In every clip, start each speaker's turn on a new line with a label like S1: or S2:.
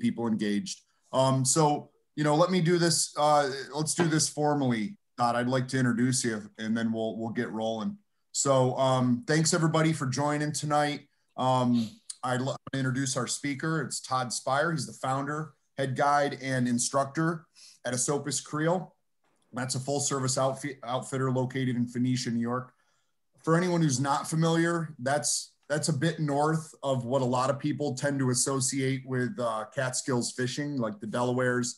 S1: people engaged. Um, so, you know, let me do this. Uh, let's do this formally. Todd, I'd like to introduce you and then we'll, we'll get rolling. So um, thanks everybody for joining tonight. Um, I'd like to introduce our speaker. It's Todd Spire. He's the founder, head guide, and instructor at Esopus Creel. That's a full service outfit, outfitter located in Phoenicia, New York. For anyone who's not familiar, that's that's a bit north of what a lot of people tend to associate with uh, Catskills fishing, like the Delawares,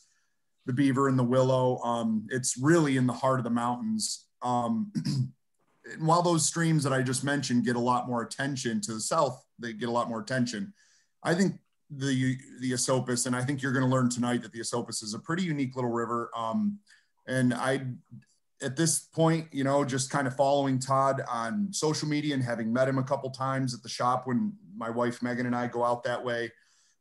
S1: the Beaver, and the Willow. Um, it's really in the heart of the mountains. Um, while those streams that I just mentioned get a lot more attention to the south, they get a lot more attention. I think the the Esopus, and I think you're going to learn tonight that the Esopus is a pretty unique little river. Um, and I, at this point, you know, just kind of following Todd on social media and having met him a couple times at the shop when my wife Megan and I go out that way,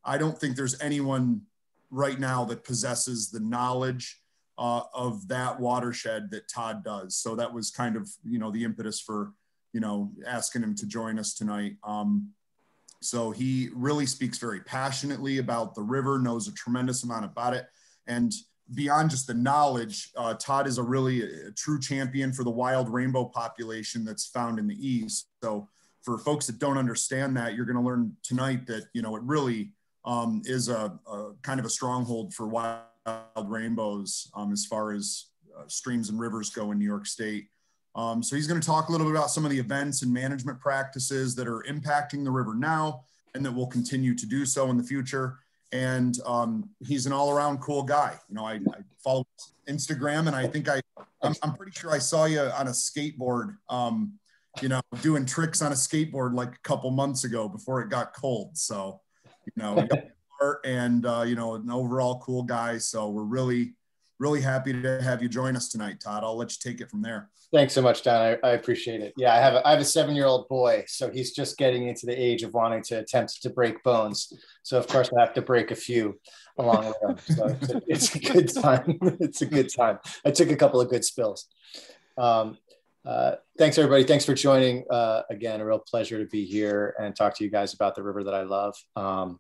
S1: I don't think there's anyone right now that possesses the knowledge uh, of that watershed that Todd does. So that was kind of, you know, the impetus for, you know, asking him to join us tonight. Um, so he really speaks very passionately about the river, knows a tremendous amount about it. And beyond just the knowledge, uh, Todd is a really a true champion for the wild rainbow population that's found in the East. So for folks that don't understand that, you're going to learn tonight that, you know, it really um, is a, a, kind of a stronghold for wild rainbows um, as far as uh, streams and rivers go in New York State. Um, so he's going to talk a little bit about some of the events and management practices that are impacting the river now and that will continue to do so in the future. And um, he's an all-around cool guy. You know, I, I, follow Instagram, and I think I, I'm, I'm, pretty sure I saw you on a skateboard. Um, you know, doing tricks on a skateboard like a couple months ago before it got cold. So, you know, and uh, you know, an overall cool guy. So we're really really happy to have you join us tonight, Todd. I'll let you take it from there.
S2: Thanks so much, Don. I, I appreciate it. Yeah, I have a, I have a seven year old boy, so he's just getting into the age of wanting to attempt to break bones. So of course I have to break a few along with him. So it's a, it's a good time. it's a good time. I took a couple of good spills. Um, uh, thanks everybody. Thanks for joining. Uh, again, a real pleasure to be here and talk to you guys about the river that I love. Um,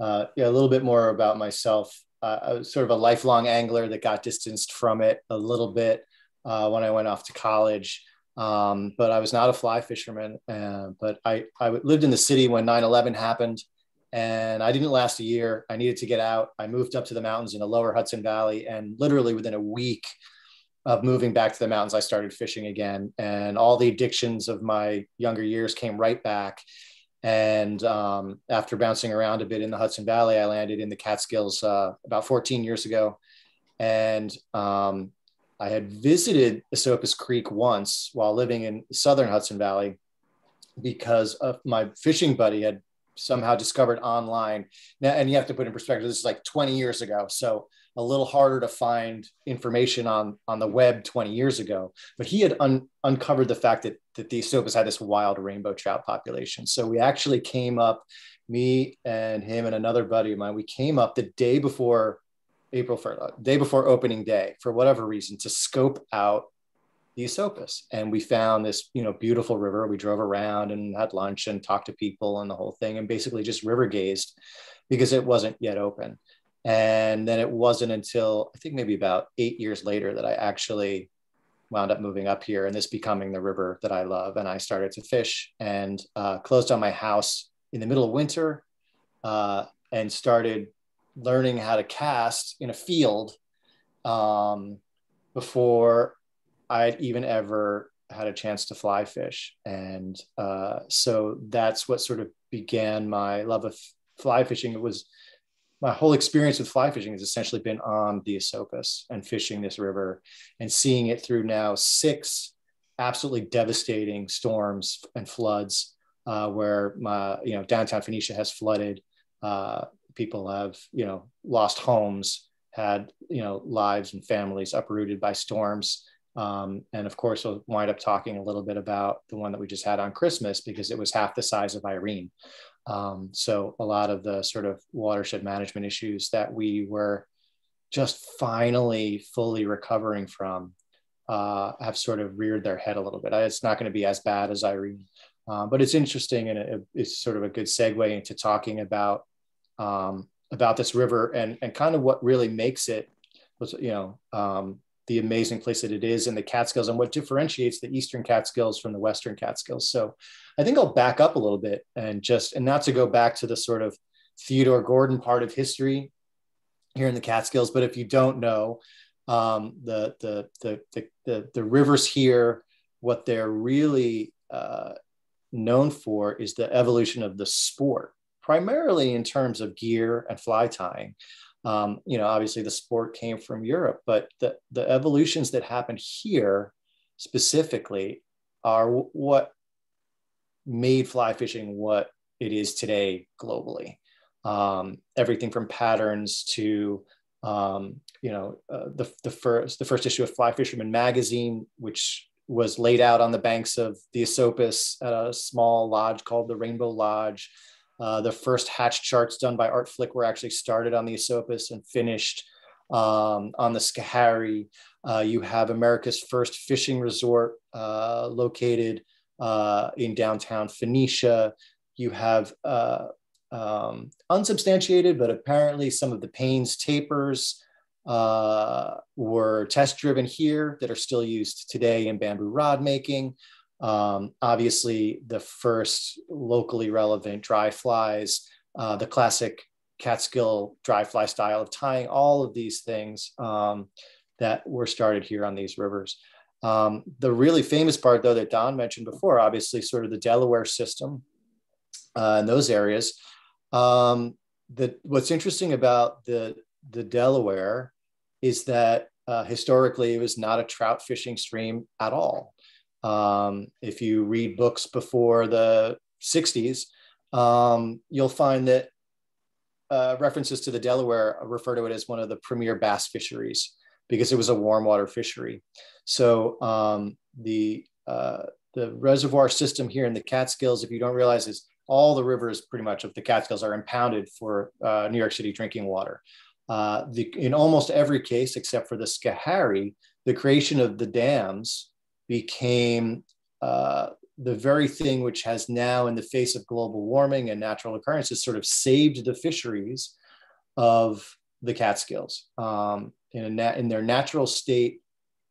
S2: uh, yeah, a little bit more about myself uh, I was sort of a lifelong angler that got distanced from it a little bit uh, when I went off to college. Um, but I was not a fly fisherman. Uh, but I, I lived in the city when 9 11 happened and I didn't last a year. I needed to get out. I moved up to the mountains in the lower Hudson Valley. And literally within a week of moving back to the mountains, I started fishing again. And all the addictions of my younger years came right back. And um, after bouncing around a bit in the Hudson Valley, I landed in the Catskills uh, about 14 years ago. And um, I had visited Esopus Creek once while living in southern Hudson Valley because of my fishing buddy had somehow discovered online. Now, and you have to put in perspective, this is like 20 years ago. So a little harder to find information on on the web 20 years ago. But he had un, uncovered the fact that that the Esopus had this wild rainbow trout population. So we actually came up me and him and another buddy of mine we came up the day before april 1st uh, day before opening day for whatever reason to scope out the Esopus and we found this you know beautiful river. We drove around and had lunch and talked to people and the whole thing and basically just river gazed because it wasn't yet open and then it wasn't until I think maybe about eight years later that I actually wound up moving up here and this becoming the river that I love. And I started to fish and uh, closed on my house in the middle of winter uh, and started learning how to cast in a field um, before I'd even ever had a chance to fly fish. And uh, so that's what sort of began my love of fly fishing. It was my whole experience with fly fishing has essentially been on the Esopus and fishing this river and seeing it through now six absolutely devastating storms and floods uh, where my, you know, downtown Phoenicia has flooded. Uh, people have, you know, lost homes, had, you know, lives and families uprooted by storms. Um, and of course, we'll wind up talking a little bit about the one that we just had on Christmas because it was half the size of Irene. Um, so a lot of the sort of watershed management issues that we were just finally fully recovering from uh, have sort of reared their head a little bit. It's not going to be as bad as Irene, uh, but it's interesting and it, it's sort of a good segue into talking about um, about this river and, and kind of what really makes it, was you know, um, the amazing place that it is in the Catskills and what differentiates the Eastern Catskills from the Western Catskills. So I think I'll back up a little bit and just, and not to go back to the sort of Theodore Gordon part of history here in the Catskills, but if you don't know, um, the, the, the, the, the, the, rivers here, what they're really uh, known for is the evolution of the sport, primarily in terms of gear and fly tying. Um, you know, obviously the sport came from Europe, but the, the evolutions that happened here specifically are what made fly fishing what it is today globally. Um, everything from patterns to um, you know uh, the, the first the first issue of Fly Fisherman magazine, which was laid out on the banks of the Esopus at a small lodge called the Rainbow Lodge. Uh, the first hatch charts done by Art Flick were actually started on the Esopus and finished um, on the Schoharie. Uh, you have America's first fishing resort uh, located uh, in downtown Phoenicia. You have uh, um, unsubstantiated, but apparently some of the Payne's tapers were test driven here that are still used today in bamboo rod making. Um, obviously, the first locally relevant dry flies, uh, the classic Catskill dry fly style of tying, all of these things um, that were started here on these rivers. Um, the really famous part, though, that Don mentioned before, obviously, sort of the Delaware system uh, in those areas. Um, the, what's interesting about the, the Delaware is that uh, historically it was not a trout fishing stream at all. Um, if you read books before the 60s, um, you'll find that uh, references to the Delaware refer to it as one of the premier bass fisheries because it was a warm water fishery. So um, the uh, the reservoir system here in the Catskills, if you don't realize, is all the rivers pretty much of the Catskills are impounded for uh, New York City drinking water. Uh, the, in almost every case, except for the Schoharie, the creation of the dams became uh, the very thing which has now, in the face of global warming and natural occurrences, sort of saved the fisheries of the Catskills. Um, in, nat- in, their natural state,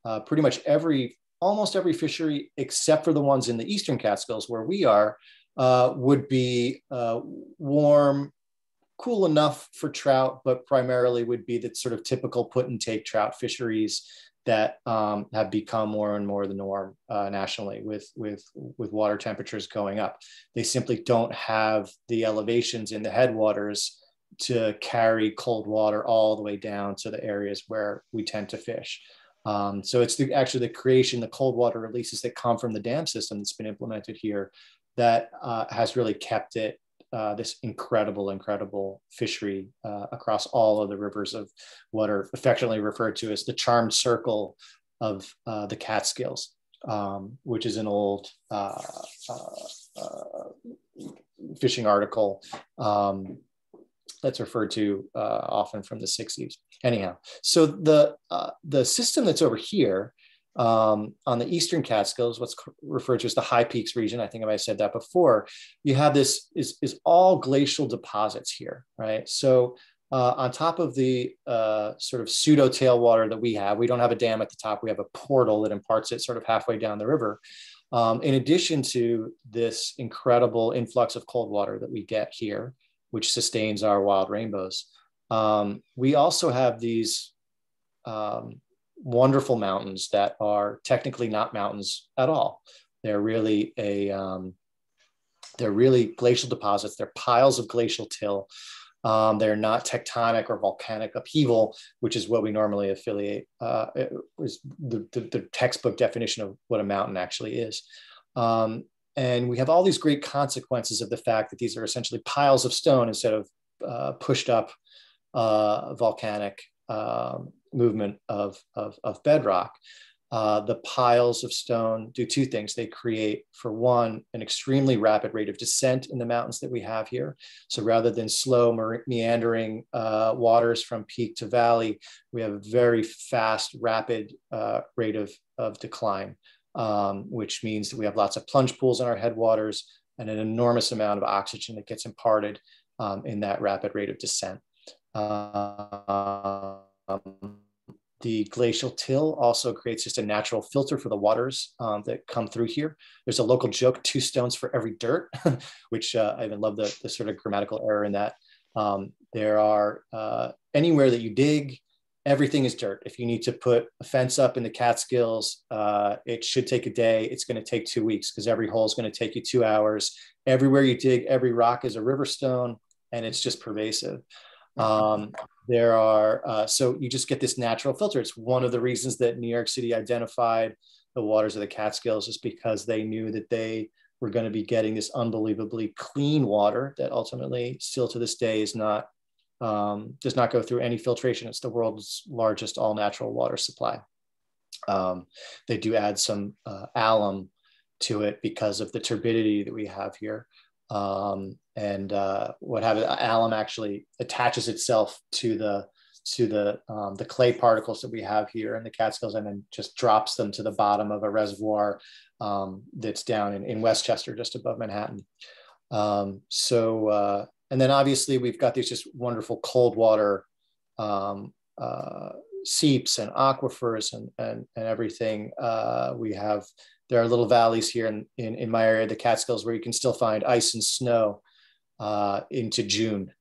S2: uh, pretty much every, almost every fishery, except for the ones in the eastern Catskills where we are, uh, would be uh, warm, cool enough for trout, but primarily would be the sort of typical put and take trout fisheries that um, have become more and more the norm uh, nationally with, with, with water temperatures going up. They simply don't have the elevations in the headwaters to carry cold water all the way down to the areas where we tend to fish. Um, so it's the, actually the creation, the cold water releases that come from the dam system that's been implemented here that uh, has really kept it uh, this incredible, incredible fishery uh, across all of the rivers of what are affectionately referred to as the charmed circle of uh, the Catskills, um, which is an old uh, uh, fishing article um, that's referred to often from the 60s. Anyhow, so the the system that's over here um, on the eastern Catskills, what's referred to as the High Peaks region, I think I might have said that before, you have this is, is all glacial deposits here, right? So uh, on top of the uh, sort of pseudo tailwater that we have, we don't have a dam at the top, we have a portal that imparts it sort of halfway down the river. Um, in addition to this incredible influx of cold water that we get here, which sustains our wild rainbows, um, we also have these um, wonderful mountains that are technically not mountains at all. They're really a um, they're really glacial deposits. They're piles of glacial till. Um, they're not tectonic or volcanic upheaval, which is what we normally affiliate. Uh, is the, the, the, textbook definition of what a mountain actually is. Um, and we have all these great consequences of the fact that these are essentially piles of stone instead of uh, pushed up uh, volcanic um, movement of, of, of bedrock. Uh, the piles of stone do two things. They create, for one, an extremely rapid rate of descent in the mountains that we have here. So rather than slow meandering uh, waters from peak to valley, we have a very fast, rapid uh, rate of, of decline, um, which means that we have lots of plunge pools in our headwaters and an enormous amount of oxygen that gets imparted um, in that rapid rate of descent. Uh, the glacial till also creates just a natural filter for the waters um, that come through here. There's a local joke, two stones for every dirt, which uh, I even love the, the sort of grammatical error in that. Um, there are uh, anywhere that you dig, everything is dirt. If you need to put a fence up in the Catskills, uh, it should take a day. It's going to take two weeks because every hole is going to take you two hours. Everywhere you dig, every rock is a river stone, and it's just pervasive. Um, there are, uh, so you just get this natural filter. It's one of the reasons that New York City identified the waters of the Catskills is because they knew that they were going to be getting this unbelievably clean water that ultimately still to this day is not, um, does not go through any filtration. It's the world's largest all natural water supply. Um, they do add some uh, alum to it because of the turbidity that we have here. Um, and uh, what have it, alum actually attaches itself to the to the um, the clay particles that we have here in the Catskills, and then just drops them to the bottom of a reservoir um, that's down in, in Westchester, just above Manhattan. Um, so, uh, and then obviously we've got these just wonderful cold water um, uh, seeps and aquifers and and, and everything. Uh, we have there are little valleys here in, in, in my area, the Catskills, where you can still find ice and snow uh, into June.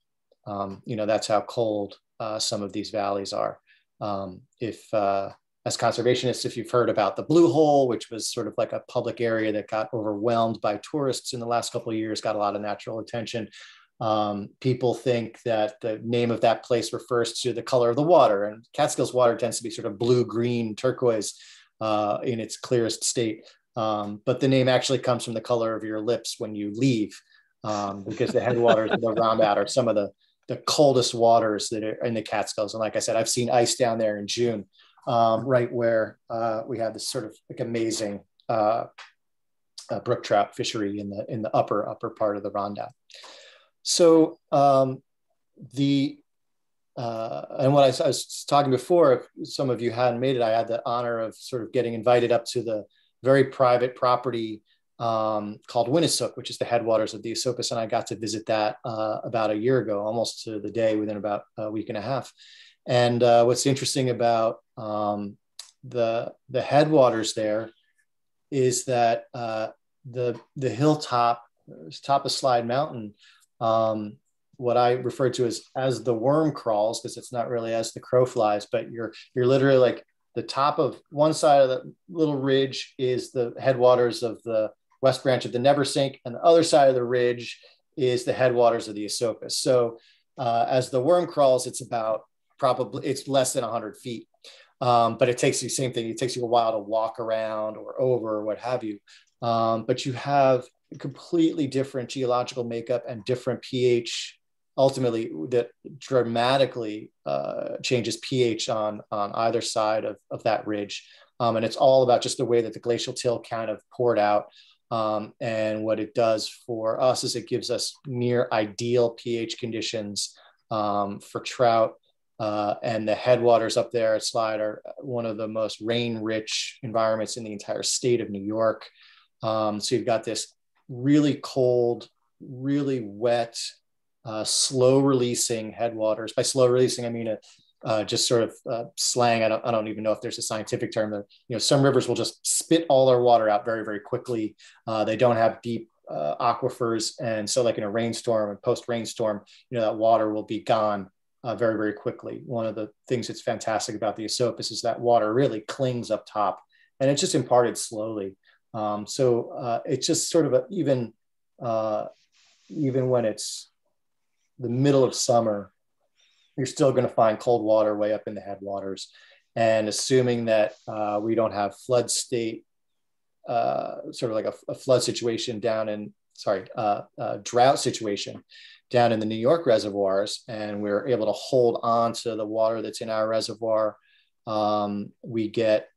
S2: Um, you know, that's how cold uh, some of these valleys are. Um, if, uh, as conservationists, if you've heard about the Blue Hole, which was sort of like a public area that got overwhelmed by tourists in the last couple of years, got a lot of natural attention. Um, people think that the name of that place refers to the color of the water, and Catskills water tends to be sort of blue, green, turquoise uh, in its clearest state. Um, but the name actually comes from the color of your lips when you leave um, because the headwaters of the that are some of the, the coldest waters that are in the Catskills. And like I said, I've seen ice down there in June, um, right where uh, we have this sort of like amazing uh, uh, brook trout fishery in the in the upper upper part of the Rondout. So um, the uh, and what I, I, was talking before, some of you hadn't made it, I had the honor of sort of getting invited up to the very private property um, called Winnisook, which is the headwaters of the Esopus. And I got to visit that uh, about a year ago, almost to the day within about a week and a half. And uh, what's interesting about um, the, the headwaters there is that uh, the, the hilltop, top of Slide Mountain, um, what I refer to as as the worm crawls, because it's not really as the crow flies, but you're you're literally like the top of one side of the little ridge is the headwaters of the west branch of the Neversink, and the other side of the ridge is the headwaters of the Esopus. So uh, as the worm crawls, it's about probably it's less than 100 feet. Um, but it takes you same thing. It takes you a while to walk around or over or what have you. Um, but you have completely different geological makeup and different pH. Ultimately, that dramatically uh, changes pH on on either side of, of that ridge. Um, and it's all about just the way that the glacial till kind of poured out. Um, and what it does for us is it gives us near ideal pH conditions um, for trout. Uh, and the headwaters up there at Slide are one of the most rain rich environments in the entire state of New York. Um, so you've got this really cold, really wet, uh, slow releasing headwaters. By slow releasing, I mean a, uh, just sort of uh, slang. I don't, I don't even know if there's a scientific term. That, you know, some rivers will just spit all their water out very, very quickly. Uh, they don't have deep uh, aquifers, and so like in a rainstorm and post rainstorm, you know, that water will be gone uh, very, very quickly. One of the things that's fantastic about the Esopus is that water really clings up top, and it's just imparted slowly. Um, so it's just sort of a, even even when it's the middle of summer you're still going to find cold water way up in the headwaters. And assuming that uh, we don't have flood state, uh, sort of like a, a, flood situation down in, sorry, uh, drought situation down in the New York reservoirs, and we're able to hold on to the water that's in our reservoir, um, we get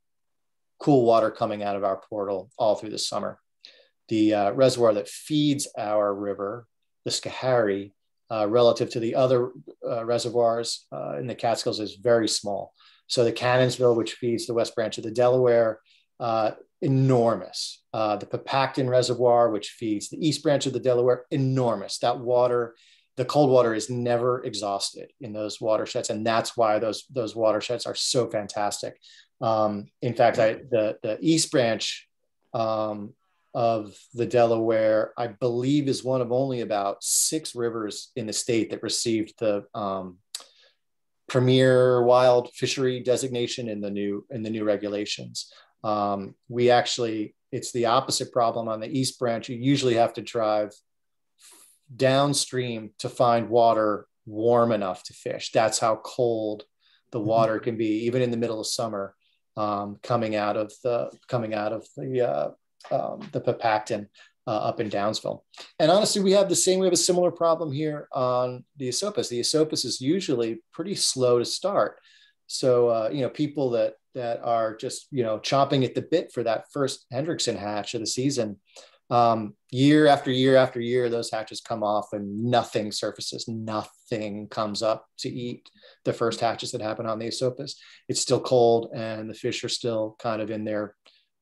S2: cool water coming out of our portal all through the summer. The uh, reservoir that feeds our river, the Schoharie, uh, relative to the other uh, reservoirs uh, in the Catskills is very small. So the Cannonsville, which feeds the west branch of the Delaware, uh, enormous. The Pepacton Reservoir, which feeds the east branch of the Delaware, enormous. That water the cold water is never exhausted in those watersheds, and that's why those those watersheds are so fantastic. Um, in fact, I, the the East Branch um, of the Delaware, I believe, is one of only about six rivers in the state that received the um, premier wild fishery designation in the new in the new regulations. Um, we actually, it's the opposite problem on the East Branch. You usually have to drive downstream to find water warm enough to fish. That's how cold the mm-hmm. water can be, even in the middle of summer, um, coming out of the coming out of the uh, um, the Pepacton uh, up in Downsville. And honestly, we have the same. We have a similar problem here on the Esopus. The Esopus is usually pretty slow to start. So uh, you know, people that that are just you know chomping at the bit for that first Hendrickson hatch of the season um, year after year after year, those hatches come off and nothing surfaces, nothing comes up to eat the first hatches that happen on the Esopus. It's still cold and the fish are still kind of in their,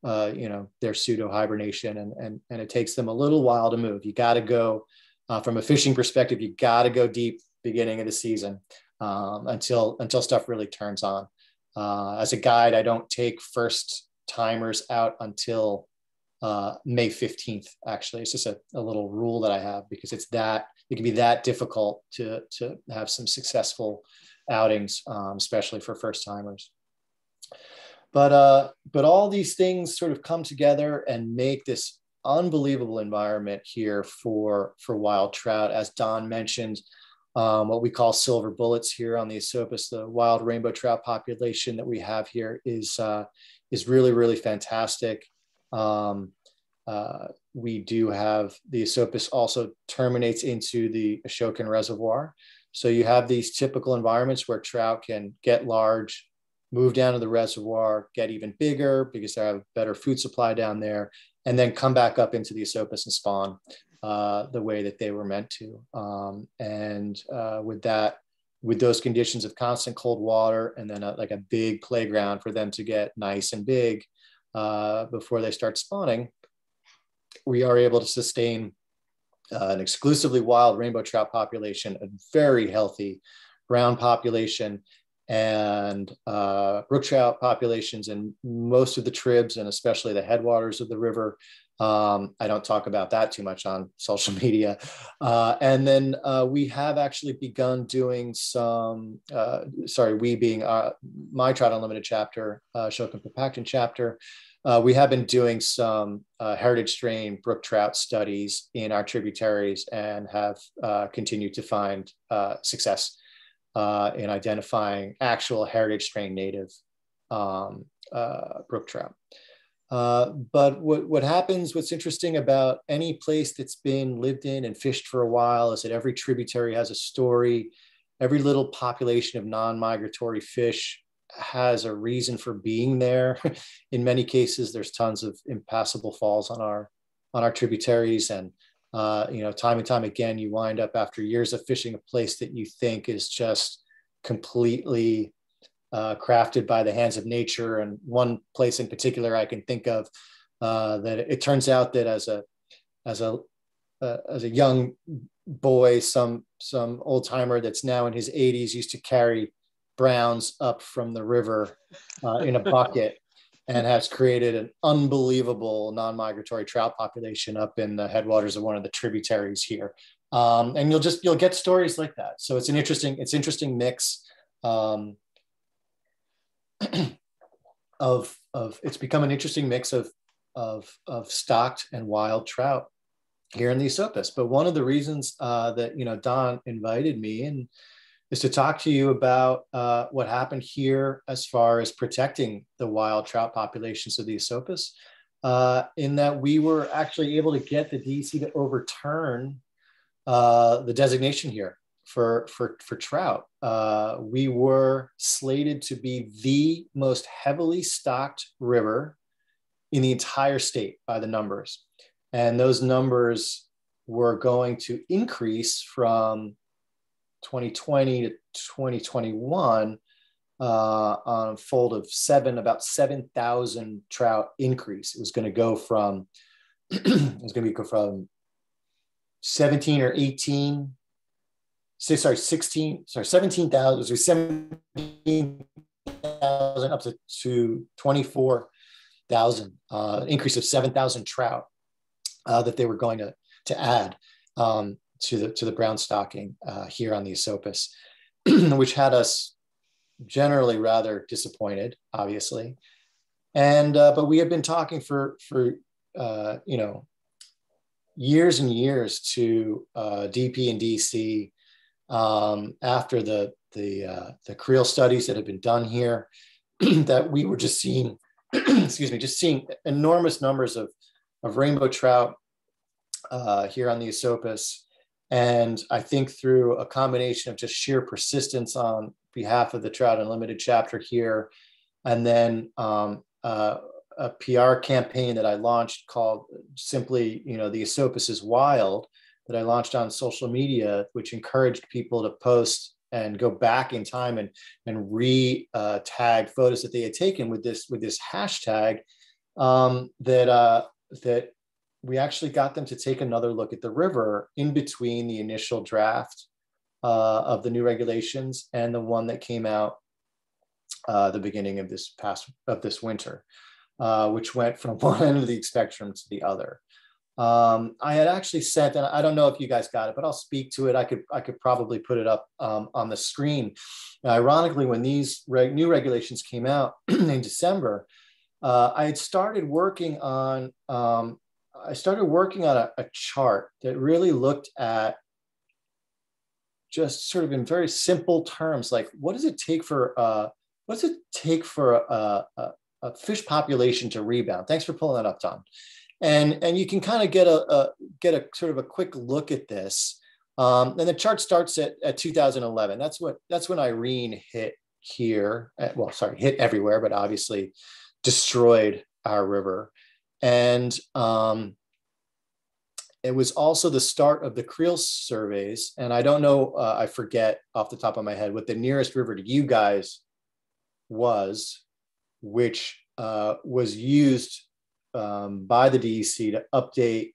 S2: uh, you know, their pseudo hibernation and, and, and it takes them a little while to move. You got to go uh, from a fishing perspective, you got to go deep beginning of the season um, until, until stuff really turns on. Uh, as a guide, I don't take first timers out until uh, May 15th, actually. It's just a, a, little rule that I have because it's that, it can be that difficult to, to have some successful outings, um, especially for first timers. But, uh, but all these things sort of come together and make this unbelievable environment here for, for wild trout. As Don mentioned, um, what we call silver bullets here on the Esopus, the wild rainbow trout population that we have here is, uh, is really, really fantastic. Um, uh, we do have the Esopus also terminates into the Ashokan Reservoir. So you have these typical environments where trout can get large, move down to the reservoir, get even bigger because they have better food supply down there, and then come back up into the Esopus and spawn uh, the way that they were meant to. Um, and uh, with that, with those conditions of constant cold water and then a, like a big playground for them to get nice and big, uh, before they start spawning, we are able to sustain uh, an exclusively wild rainbow trout population, a very healthy brown population, and uh, brook trout populations in most of the tribs and especially the headwaters of the river. Um, I don't talk about that too much on social media. Uh, and then uh, we have actually begun doing some, uh, sorry, we being uh, my Trout Unlimited chapter, uh, Pepacton chapter, uh, we have been doing some heritage strain brook trout studies in our tributaries and have continued to find success uh, in identifying actual heritage strain native um, uh, brook trout. but what, what happens, what's interesting about any place that's been lived in and fished for a while is that every tributary has a story. Every little population of non-migratory fish has a reason for being there. In many cases, there's tons of impassable falls on our on our tributaries, and uh, you know, time and time again, you wind up after years of fishing a place that you think is just completely uh, crafted by the hands of nature. And one place in particular I can think of uh, that it turns out that as a as a uh, as a young boy, some some old timer that's now in his 80s used to carry browns up from the river uh, in a bucket and has created an unbelievable non-migratory trout population up in the headwaters of one of the tributaries here. Um, and you'll just you'll get stories like that. So it's an interesting it's interesting mix um, of of it's become an interesting mix of of of stocked and wild trout here in the Esopus. But one of the reasons uh, that you know Don invited me and is to talk to you about uh, what happened here as far as protecting the wild trout populations of the Esopus, uh, in that we were actually able to get the DEC to overturn uh, the designation here for, for, for trout. Uh, we were slated to be the most heavily stocked river in the entire state by the numbers. And those numbers were going to increase from 2020 to 2021 uh, on a fold of seven, about 7,000 trout increase. It was going to go from, it was going to go from 17 or 18 say, sorry, 16, sorry, 17,000, so 17,000 up to, to 24,000, uh, increase of 7,000 trout uh, that they were going to, to add um, to the, to the brown stocking uh, here on the Esopus, which had us generally rather disappointed, obviously. And, uh, but we had been talking for, for, uh, you know, years and years to uh, DP and DEC um, after the the uh, the creel studies that had been done here, that we were just seeing, excuse me, just seeing enormous numbers of of rainbow trout uh, here on the Esopus. And I think through a combination of just sheer persistence on behalf of the Trout Unlimited chapter here, and then um, uh, a PR campaign that I launched called simply, you know, the Esopus is wild that I launched on social media, which encouraged people to post and go back in time and and re uh, tag photos that they had taken with this with this hashtag. Um, that uh, that we actually got them to take another look at the river in between the initial draft uh, of the new regulations and the one that came out uh, the beginning of this past of this winter, uh, which went from one end of the spectrum to the other. Um, I had actually sent, and I don't know if you guys got it, but I'll speak to it. I could I could probably put it up um, on the screen. ironically, when these reg new regulations came out in December, uh, I had started working on um, I started working on a, a, chart that really looked at just sort of in very simple terms, like what does it take for uh, what does it take for a, a, a fish population to rebound? Thanks for pulling that up, Tom and and you can kind of get a, a, get a sort of a quick look at this. Um, and the chart starts at, at 2011. That's what that's when Irene hit here. At, well, sorry, hit everywhere, but obviously destroyed our river. And um, it was also the start of the creel surveys. And I don't know, uh, I forget off the top of my head what the nearest river to you guys was, which uh, was used um, by the DEC to update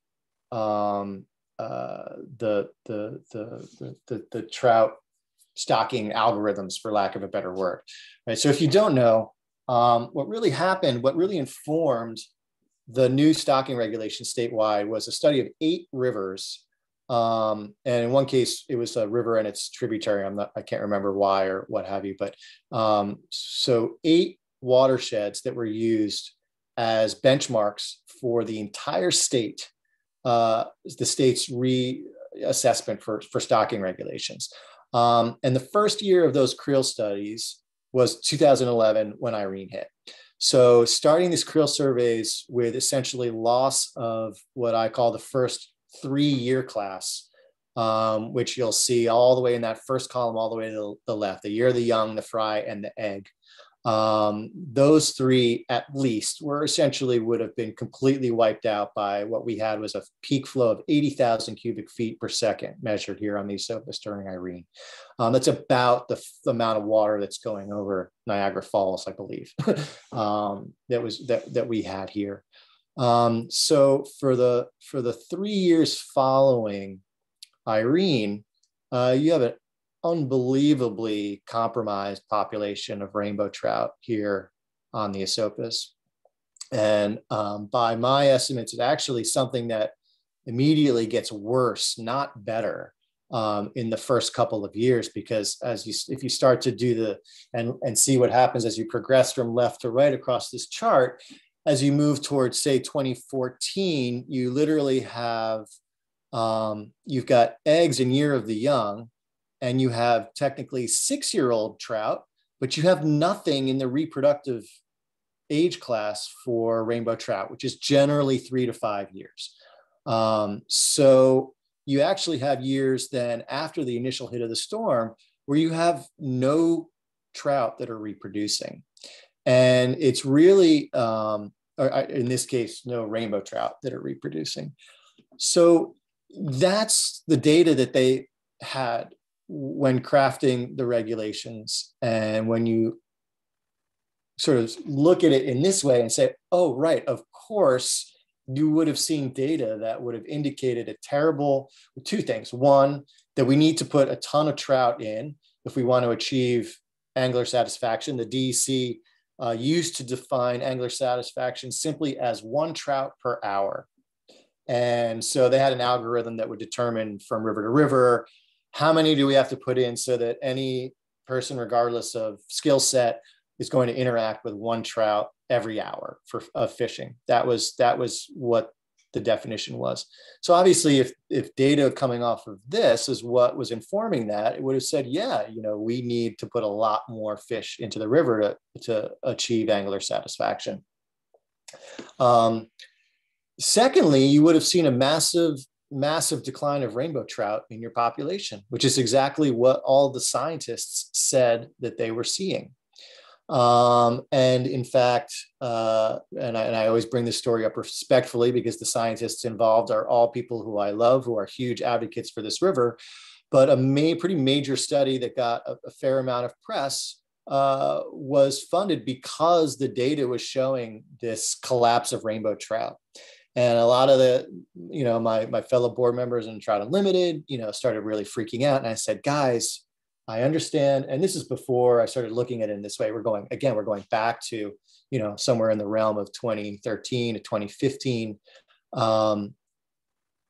S2: um, uh, the, the, the, the, the, trout stocking algorithms, for lack of a better word. Right. So if you don't know, um, what really happened, what really informed the new stocking regulation statewide was a study of eight rivers. Um, and in one case, it was a river and its tributary. I'm not, I can't remember why or what have you, but um, so eight watersheds that were used as benchmarks for the entire state, uh, the state's reassessment for, for stocking regulations. Um, and the first year of those creel studies was 2011 when Irene hit. So starting these creel surveys with essentially loss of what I call the first three year class, um, which you'll see all the way in that first column, all the way to the left, the year of the young, the fry, and the egg. Um, those three at least were essentially would have been completely wiped out by what we had was a peak flow of 80,000 cubic feet per second measured here on the Esopus during Irene. Um, that's about the, the, amount of water that's going over Niagara Falls, I believe, um, that was that, that we had here. Um, so for the for the three years following Irene, uh, you have an unbelievably compromised population of rainbow trout here on the Esopus. And um, by my estimates, it's actually something that immediately gets worse, not better, um, in the first couple of years. Because as you, if you start to do the and and see what happens as you progress from left to right across this chart, as you move towards say 2014, you literally have um, you've got eggs in year of the young, and you have technically six year old trout, but you have nothing in the reproductive age class for rainbow trout, which is generally three to five years. Um, so you actually have years then after the initial hit of the storm where you have no trout that are reproducing. And it's really, um, or in this case, no rainbow trout that are reproducing. So that's the data that they had when crafting the regulations and when you sort of look at it in this way and say, oh, right, of course, you would have seen data that would have indicated a terrible two things. One, that we need to put a ton of trout in if we want to achieve angler satisfaction. The DEC uh, used to define angler satisfaction simply as one trout per hour. And so they had an algorithm that would determine from river to river how many do we have to put in so that any person, regardless of skill set, is going to interact with one trout every hour for of fishing. That was that was what the definition was. So obviously, if if data coming off of this is what was informing that, it would have said, yeah, you know, we need to put a lot more fish into the river to to achieve angler satisfaction. Um, secondly, you would have seen a massive massive decline of rainbow trout in your population, which is exactly what all the scientists said that they were seeing. Um, and in fact, uh, and, I, and I always bring this story up respectfully because the scientists involved are all people who I love, who are huge advocates for this river. But a pretty major study that got a, a fair amount of press uh, was funded because the data was showing this collapse of rainbow trout. And a lot of the, you know, my my fellow board members in Trout Unlimited, you know, started really freaking out. And I said, guys, I understand, and this is before I started looking at it in this way. We're going again, we're going back to you know somewhere in the realm of 2013 to 2015. Um,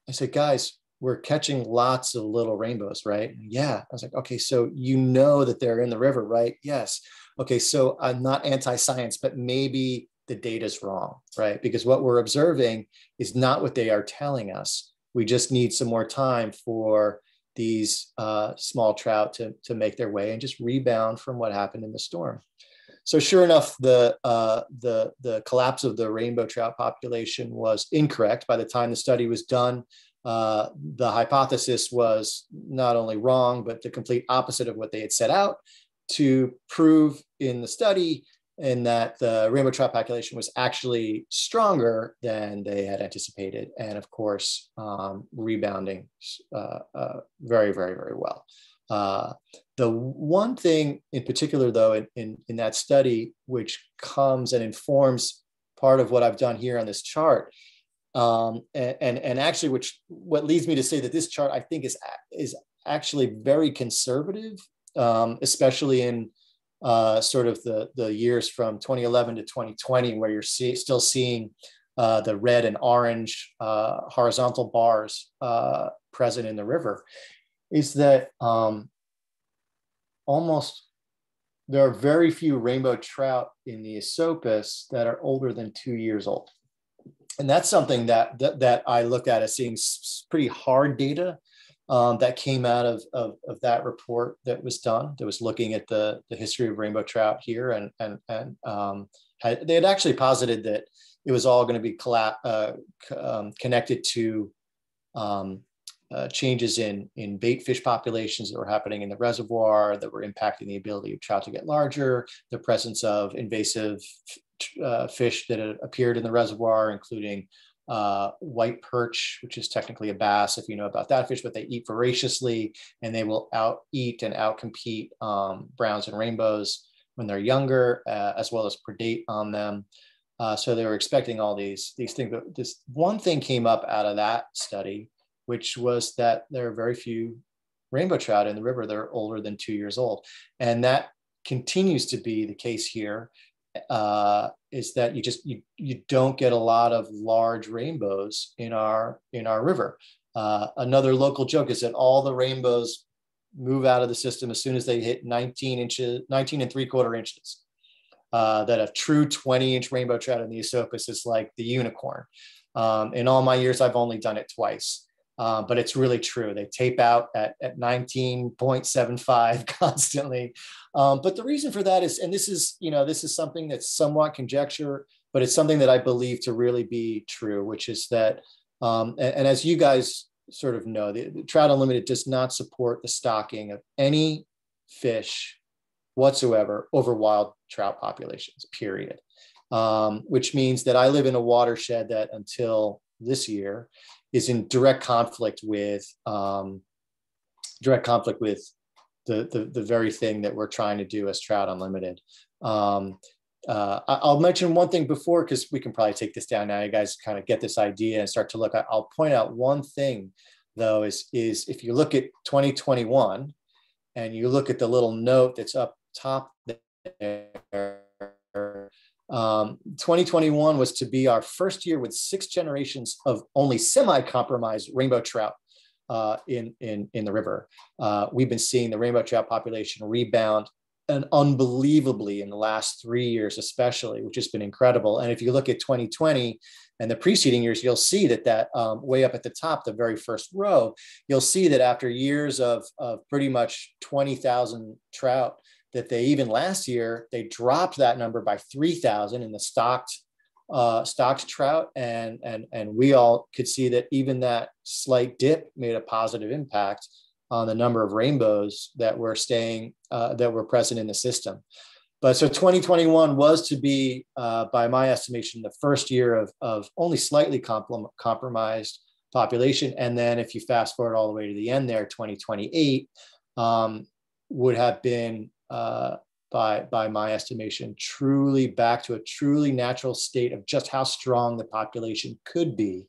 S2: I said, guys, we're catching lots of little rainbows, right? Yeah. I was like, okay, so you know that they're in the river, right? Yes. Okay, so I'm not anti-science, but maybe the data's wrong, right? Because what we're observing is not what they are telling us. We just need some more time for these uh, small trout to, to make their way and just rebound from what happened in the storm. So sure enough, the, uh, the, the collapse of the rainbow trout population was incorrect. By the time the study was done, uh, the hypothesis was not only wrong, but the complete opposite of what they had set out to prove in the study in that the rainbow trout population was actually stronger than they had anticipated, and of course, um, rebounding uh, uh, very, very, very well. Uh, the one thing in particular, though, in, in, in, that study, which comes and informs part of what I've done here on this chart, um, and, and, and actually, which what leads me to say that this chart I think is is actually very conservative, um, especially in uh, sort of the, the years from 2011 to 2020, where you're see, still seeing uh, the red and orange uh, horizontal bars uh, present in the river, is that um, almost there are very few rainbow trout in the Esopus that are older than two years old. And that's something that, that, that I look at as seeing pretty hard data um, that came out of, of, of, that report that was done that was looking at the, the history of rainbow trout here and, and, and um, had, they had actually posited that it was all going to be uh, um, connected to um, uh, changes in, in bait fish populations that were happening in the reservoir that were impacting the ability of trout to get larger, the presence of invasive uh, fish that appeared in the reservoir, including uh, white perch, which is technically a bass, if you know about that fish, but they eat voraciously and they will out eat and outcompete um, browns and rainbows when they're younger, uh, as well as predate on them. Uh, so they were expecting all these these things. But this one thing came up out of that study, which was that there are very few rainbow trout in the river that are older than two years old, and that continues to be the case here uh, is that you just you, you don't get a lot of large rainbows in our in our river. Uh, another local joke is that all the rainbows move out of the system as soon as they hit 19 inches, 19 and three quarter inches. Uh, that a true 20 inch rainbow trout in the Esopus is like the unicorn. Um, in all my years, I've only done it twice. Uh, but it's really true. They tape out at, at 19.75 constantly. Um, but the reason for that is, and this is, you know, this is something that's somewhat conjecture, but it's something that I believe to really be true, which is that, um, and, and, as you guys sort of know, the, the Trout Unlimited does not support the stocking of any fish whatsoever over wild trout populations, period. Um, which means that I live in a watershed that until this year is in direct conflict with um, direct conflict with the, the, the very thing that we're trying to do as Trout Unlimited. Um, uh, I'll mention one thing before because we can probably take this down now. You guys kind of get this idea and start to look. I'll point out one thing though is is if you look at 2021 and you look at the little note that's up top there um, 2021 was to be our first year with six generations of only semi-compromised rainbow trout uh, in, in, in the river. Uh, we've been seeing the rainbow trout population rebound and unbelievably in the last three years, especially, which has been incredible. And if you look at 2020 and the preceding years, you'll see that that um, way up at the top, the very first row, you'll see that after years of, of pretty much 20,000 trout, that they even last year they dropped that number by 3000 in the stocked uh, stocked trout. And and and we all could see that even that slight dip made a positive impact on the number of rainbows that were staying uh, that were present in the system. But so 2021 was to be uh, by my estimation the first year of, of only slightly comprom- compromised population. And then if you fast forward all the way to the end there 2028 um, would have been uh, by, by my estimation, truly back to a truly natural state of just how strong the population could be.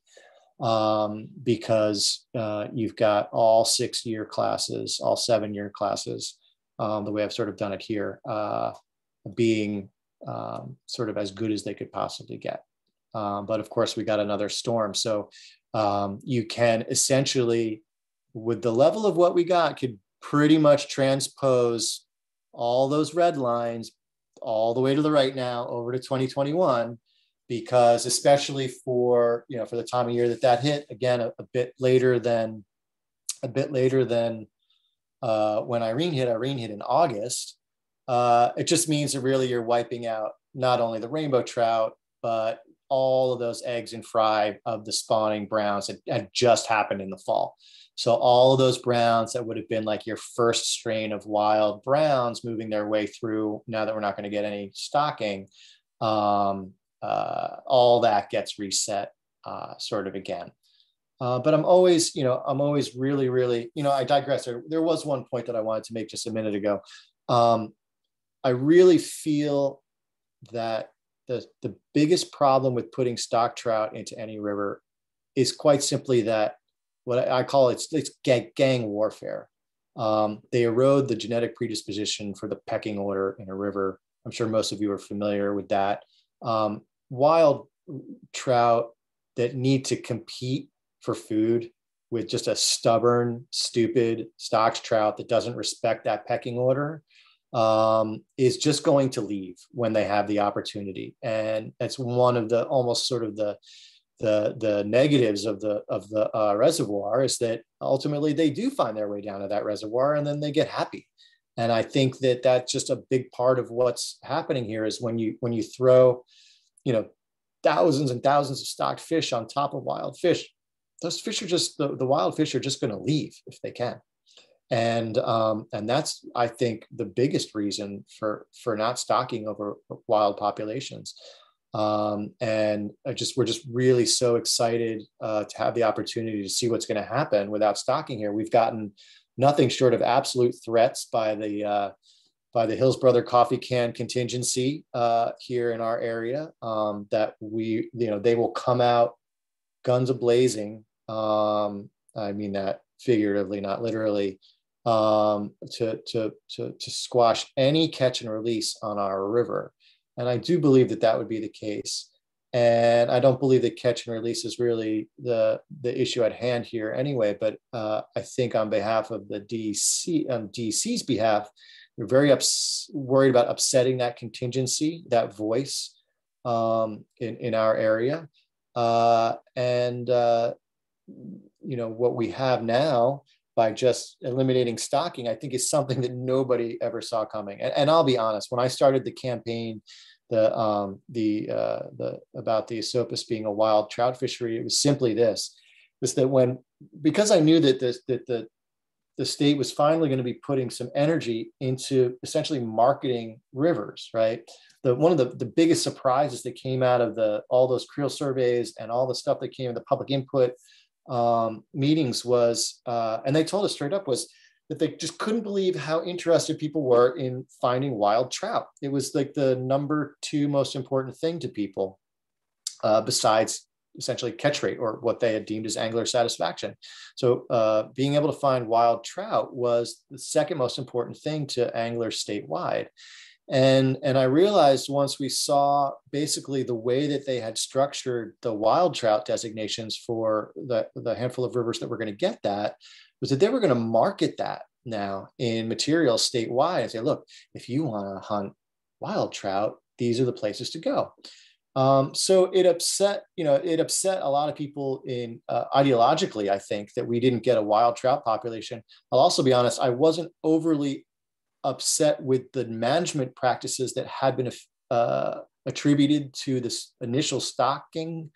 S2: Um, because uh, you've got all six year classes, all seven year classes, um, the way I've sort of done it here, uh, being um, sort of as good as they could possibly get. Um, but of course, we got another storm. So um, you can essentially, with the level of what we got, could pretty much transpose all those red lines all the way to the right now over to 2021 because especially for you know for the time of year that that hit again a, a bit later than a bit later than uh, when Irene hit. Irene hit in August. Uh, it just means that really you're wiping out not only the rainbow trout but all of those eggs and fry of the spawning browns that had just happened in the fall so all those browns that would have been like your first strain of wild browns moving their way through, now that we're not going to get any stocking, um, uh, all that gets reset uh, sort of again. Uh, but I'm always, you know, I'm always really, really, you know, I digress. There, there was one point that I wanted to make just a minute ago. Um, I really feel that the, the biggest problem with putting stock trout into any river is quite simply that what I call it's, it's gang warfare. Um, they erode the genetic predisposition for the pecking order in a river. I'm sure most of you are familiar with that. Um, wild trout that need to compete for food with just a stubborn, stupid stocked trout that doesn't respect that pecking order um, is just going to leave when they have the opportunity. And it's one of the almost sort of the the the negatives of the of the uh, reservoir is that ultimately they do find their way down to that reservoir and then they get happy. And i think that that's just a big part of what's happening here is when you when you throw you know thousands and thousands of stocked fish on top of wild fish those fish are just the, the wild fish are just going to leave if they can. And um, and that's i think the biggest reason for for not stocking over wild populations um, and I just we're just really so excited uh, to have the opportunity to see what's going to happen without stocking here. We've gotten nothing short of absolute threats by the uh, by the Hills Brother Coffee Can contingency uh, here in our area. Um, that we you know they will come out guns a blazing. Um, I mean that figuratively, not literally. Um, to, to, to, to squash any catch and release on our river. And I do believe that that would be the case. And I don't believe that catch and release is really the, the issue at hand here anyway. But uh, I think on behalf of the DEC, on DEC's behalf, we're very ups- worried about upsetting that contingency, that voice um, in, in our area. Uh, and, uh, you know, what we have now by just eliminating stocking, I think is something that nobody ever saw coming. And, and I'll be honest, when I started the campaign the um, the uh, the about the Esopus being a wild trout fishery. It was simply this: was that when because I knew that this that the the state was finally going to be putting some energy into essentially marketing rivers, right? The one of the, the biggest surprises that came out of the all those creel surveys and all the stuff that came in the public input um, meetings was, uh, and they told us straight up was that they just couldn't believe how interested people were in finding wild trout. It was like the number two most important thing to people, uh, besides essentially catch rate or what they had deemed as angler satisfaction. So uh, being able to find wild trout was the second most important thing to anglers statewide. And, and I realized once we saw basically the way that they had structured the wild trout designations for the, the handful of rivers that were going to get that, was that they were going to market that now in materials statewide and say, look, if you want to hunt wild trout, these are the places to go. Um, so it upset, you know, it upset a lot of people in uh, ideologically, I think, that we didn't get a wild trout population. I'll also be honest, I wasn't overly upset with the management practices that had been uh, attributed to this initial stocking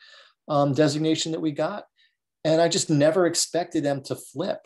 S2: um, designation that we got. And I just never expected them to flip.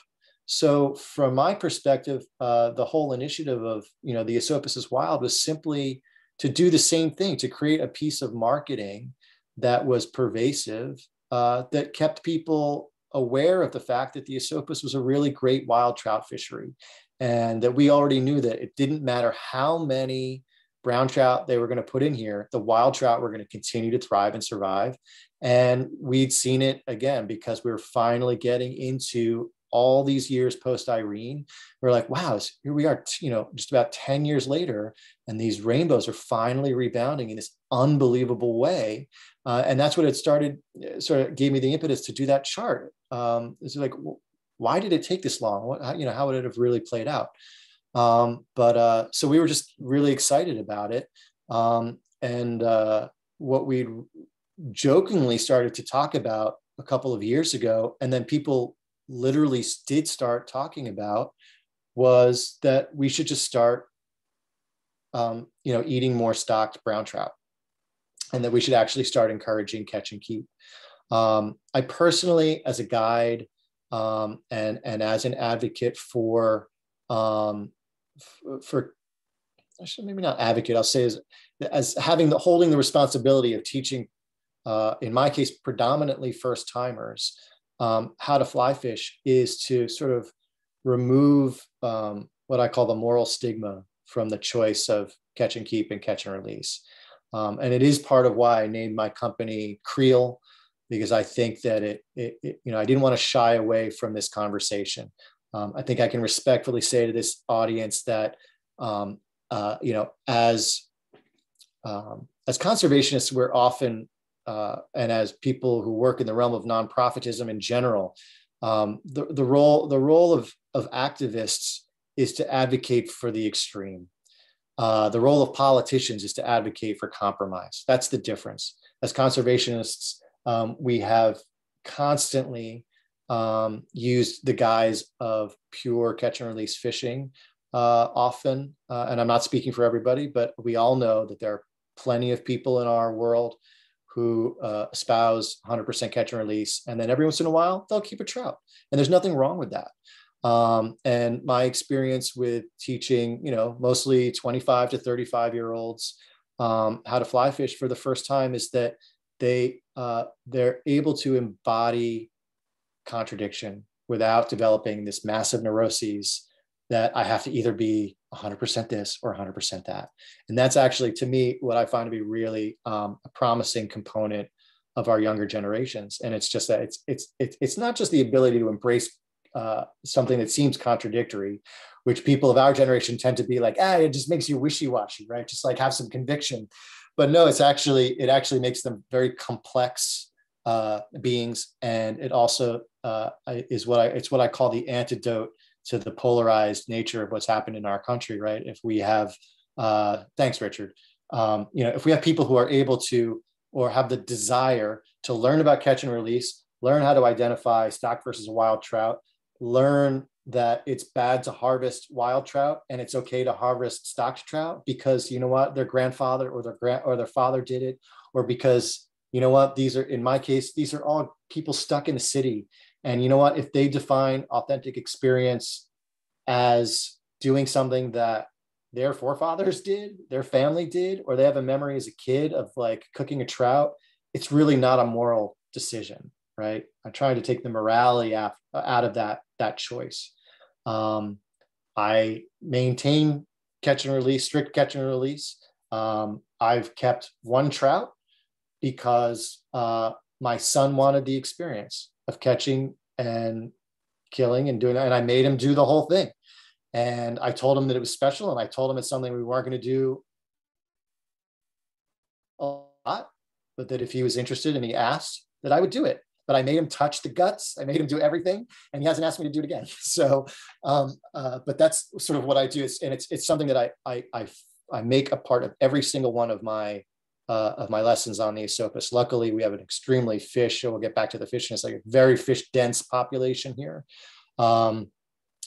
S2: So from my perspective, uh, the whole initiative of, you know, the Esopus is Wild was simply to do the same thing, to create a piece of marketing that was pervasive, uh, that kept people aware of the fact that the Esopus was a really great wild trout fishery and that we already knew that it didn't matter how many brown trout they were going to put in here, the wild trout were going to continue to thrive and survive. And we'd seen it again because we were finally getting into all these years post Irene. We're like, wow, here we are, you know, just about 10 years later, and these rainbows are finally rebounding in this unbelievable way. Uh, and that's what it started, uh, sort of gave me the impetus to do that chart. Um, it's like, why did it take this long? What, you know, how would it have really played out? Um, but uh, so we were just really excited about it. Um, and uh, what we jokingly started to talk about a couple of years ago, and then people literally did start talking about was that we should just start, um, you know, eating more stocked brown trout, and that we should actually start encouraging catch and keep. Um, I personally, as a guide, um, and and as an advocate for um, for I should maybe not advocate, I'll say as as having the holding the responsibility of teaching, uh, in my case, predominantly first timers um, how to fly fish is to sort of remove um, what I call the moral stigma from the choice of catch and keep and catch and release. Um, and it is part of why I named my company Creel because I think that it, it, it, you know, I didn't want to shy away from this conversation. Um, I think I can respectfully say to this audience that, um, uh, you know, as um, as conservationists, we're often, uh, and as people who work in the realm of nonprofitism in general, um, the, the role the role of of activists is to advocate for the extreme. Uh, the role of politicians is to advocate for compromise. That's the difference. As conservationists, um, we have constantly um, used the guise of pure catch and release fishing uh, often. Uh, and I'm not speaking for everybody, but we all know that there are plenty of people in our world who uh, espouse 100% catch and release. And then every once in a while, they'll keep a trout. And there's nothing wrong with that. Um, and my experience with teaching, you know, mostly 25 to 35 year olds um, how to fly fish for the first time is that they uh, they're able to embody contradiction without developing this massive neuroses that I have to either be 100% this or 100% that. And that's actually, to me, what I find to be really um, a promising component of our younger generations. And it's just that it's it's it's, it's not just the ability to embrace uh, something that seems contradictory, which people of our generation tend to be like, ah, it just makes you wishy-washy, right? Just like have some conviction but no, it's actually it actually makes them very complex uh, beings, and it also uh, is what I it's what I call the antidote to the polarized nature of what's happened in our country. Right? If we have, uh, thanks, Richard. Um, you know, if we have people who are able to or have the desire to learn about catch and release, learn how to identify stock versus wild trout, learn that it's bad to harvest wild trout and it's okay to harvest stocked trout because you know what? Their grandfather or their grand or their father did it or because you know what? These are in my case these are all people stuck in the city. And you know what? If they define authentic experience as doing something that their forefathers did their family did or they have a memory as a kid of like cooking a trout it's really not a moral decision right? I'm trying to take the morality out, out of that that choice um, I maintain catch and release, strict catch and release. Um, I've kept one trout because uh, my son wanted the experience of catching and killing and doing that. And I made him do the whole thing. And I told him that it was special. And I told him it's something we weren't going to do a lot, but that if he was interested and he asked, that I would do it. But I made him touch the guts. I made him do everything, and he hasn't asked me to do it again. So, um, uh, but that's sort of what I do. It's, and it's it's something that I I I I make a part of every single one of my uh, of my lessons on the Esopus. Luckily, we have an extremely fish, we'll get back to the fishing. It's like a very fish dense population here, um,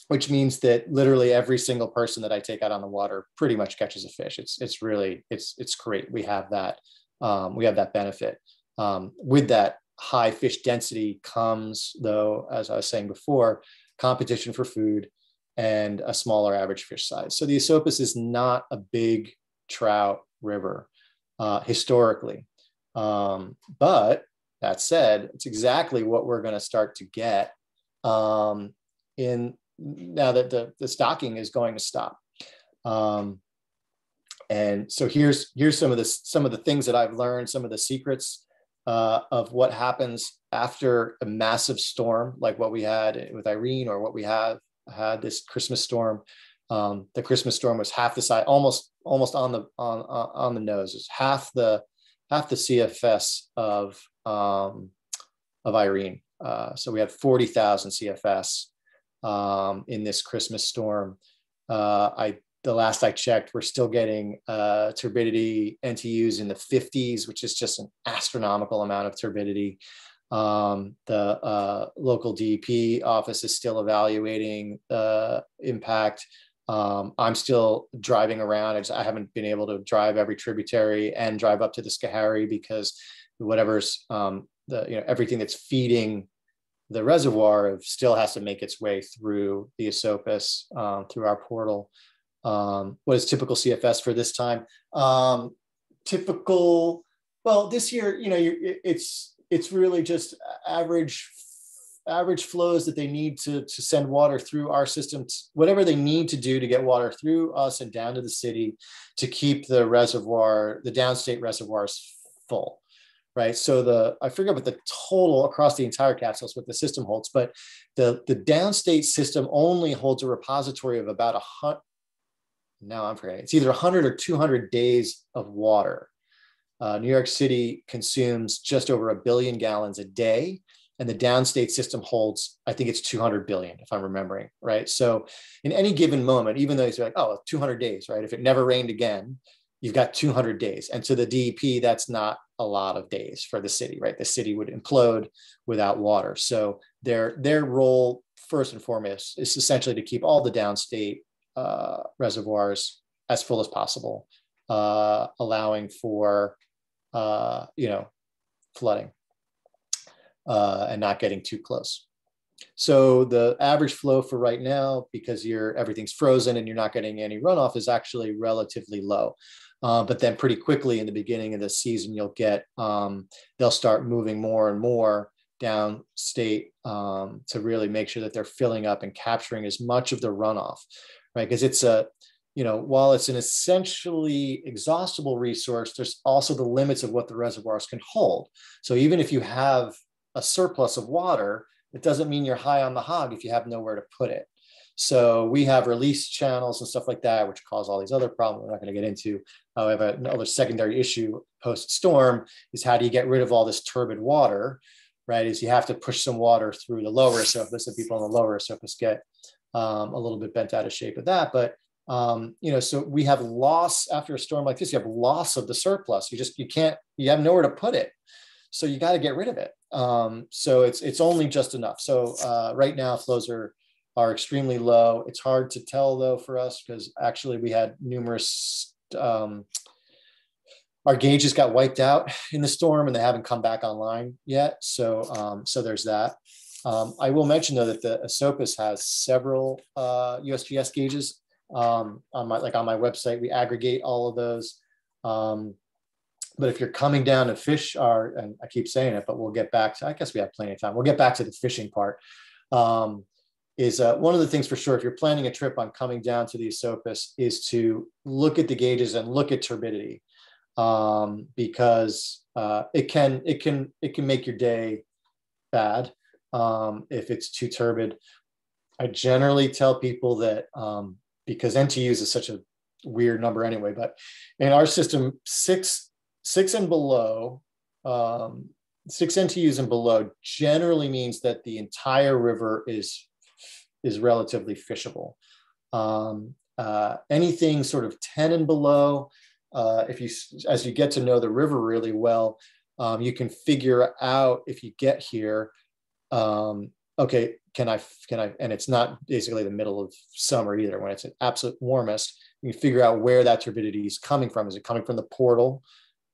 S2: which means that literally every single person that I take out on the water pretty much catches a fish. It's it's really it's it's great. We have that um, we have that benefit. Um, with that high fish density comes, though, as I was saying before, competition for food and a smaller average fish size. So the Esopus is not a big trout river uh, historically. Um, but that said, it's exactly what we're going to start to get um, in now that the, the stocking is going to stop. Um, and so here's here's some of the some of the things that I've learned, some of the secrets uh, of what happens after a massive storm like what we had with Irene or what we have had this Christmas storm. Um, the Christmas storm was half the size, almost almost on the on on the nose. It's half the half the CFS of um, of Irene. Uh, so we had forty thousand CFS um, in this Christmas storm. Uh, I the last I checked, we're still getting uh, turbidity NTUs in the 50s, which is just an astronomical amount of turbidity. Um, the uh, local DEP office is still evaluating the impact. Um, I'm still driving around. I, just, I, haven't been able to drive every tributary and drive up to the Schoharie because whatever's um, the you know everything that's feeding the reservoir still has to make its way through the Esopus um, through our portal. Um, what is typical CFS for this time? Um, typical. Well, this year, you know, it's it's really just average average flows that they need to, to send water through our system, whatever they need to do to get water through us and down to the city to keep the reservoir, the downstate reservoirs full, right? So the, I forget what the total across the entire capsule is what the system holds, but the, the downstate system only holds a repository of about a hundred, now I'm forgetting, it's either 100 or 200 days of water. Uh, New York City consumes just over a billion gallons a day and the downstate system holds i think it's 200 billion if i'm remembering right? So in any given moment even though you're like oh 200 days right? If it never rained again you've got 200 days. And to the DEP that's not a lot of days for the city right? The city would implode without water. So their their role first and foremost is essentially to keep all the downstate uh, reservoirs as full as possible uh, allowing for uh, you know flooding uh, and not getting too close. So the average flow for right now, because you're everything's frozen and you're not getting any runoff, is actually relatively low. Uh, but then pretty quickly in the beginning of the season, you'll get um, they'll start moving more and more down state um, to really make sure that they're filling up and capturing as much of the runoff, right? Because it's a you know, while it's an essentially exhaustible resource, there's also the limits of what the reservoirs can hold. So even if you have a surplus of water, it doesn't mean you're high on the hog if you have nowhere to put it. So we have release channels and stuff like that, which cause all these other problems we're not going to get into. However, another secondary issue post storm is how do you get rid of all this turbid water, right? Is you have to push some water through the lower surface, and people on the lower surface get um, a little bit bent out of shape of that. But um, you know, so we have loss after a storm like this. You have loss of the surplus. You just you can't you have nowhere to put it, so you got to get rid of it. Um, so it's it's only just enough. So uh, right now flows are are extremely low. It's hard to tell though for us because actually we had numerous um, our gauges got wiped out in the storm and they haven't come back online yet. So um, so there's that. Um, I will mention though that the Esopus has several uh, USGS gauges um, on my like on my website. We aggregate all of those. Um, but if you're coming down to fish are and i keep saying it but we'll get back to i guess we have plenty of time we'll get back to the fishing part um, is uh, one of the things for sure if you're planning a trip on coming down to the esopus is to look at the gauges and look at turbidity um, because uh, it can it can it can make your day bad um, if it's too turbid. I generally tell people that um, because NTUs is such a weird number anyway, but in our system, six six and below, um, six NTUs and below generally means that the entire river is is relatively fishable. Um, uh, anything sort of 10 and below, uh, if you as you get to know the river really well, um, you can figure out if you get here, um, okay, can I can I? And it's not basically the middle of summer either. When it's an absolute warmest, you figure out where that turbidity is coming from. Is it coming from the portal,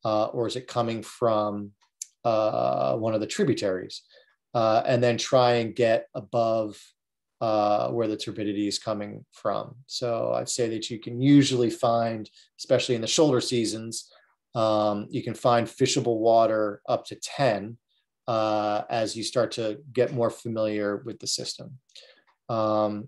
S2: uh, or is it coming from uh, one of the tributaries? Uh, and then try and get above uh, where the turbidity is coming from. So I'd say that you can usually find, especially in the shoulder seasons, um, you can find fishable water up to 10 uh, as you start to get more familiar with the system. Um,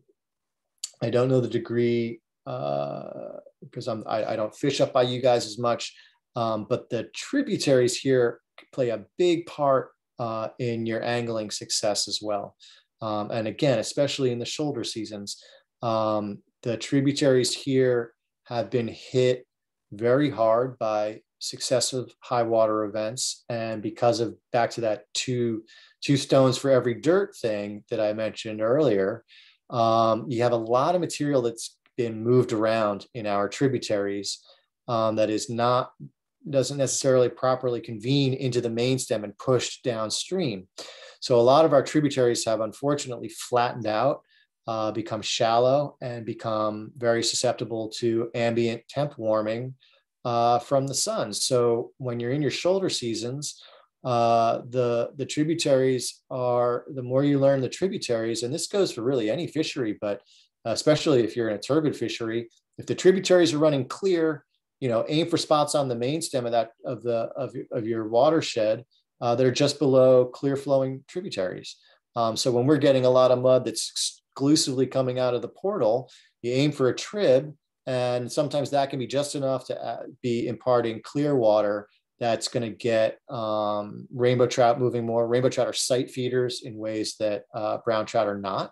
S2: I don't know the degree uh, because I'm, I, I, don't fish up by you guys as much, um, but the tributaries here play a big part uh, in your angling success as well. Um, and again, especially in the shoulder seasons, um, the tributaries here have been hit very hard by successive high water events. And because of back to that two, two stones for every dirt thing that I mentioned earlier, um, you have a lot of material that's been moved around in our tributaries um, that is not doesn't necessarily properly convene into the main stem and pushed downstream. So a lot of our tributaries have unfortunately flattened out, uh, become shallow, and become very susceptible to ambient temp warming uh, from the sun. So when you're in your shoulder seasons, uh, the the tributaries are the more you learn the tributaries, and this goes for really any fishery, but especially if you're in a turbid fishery, if the tributaries are running clear, you know, aim for spots on the main stem of that of the of, of your watershed uh, that are just below clear flowing tributaries. Um, so when we're getting a lot of mud that's exclusively coming out of the portal, you aim for a trib, and sometimes that can be just enough to uh, be imparting clear water that's going to get um, rainbow trout moving more. Rainbow trout are sight feeders in ways that uh, brown trout are not.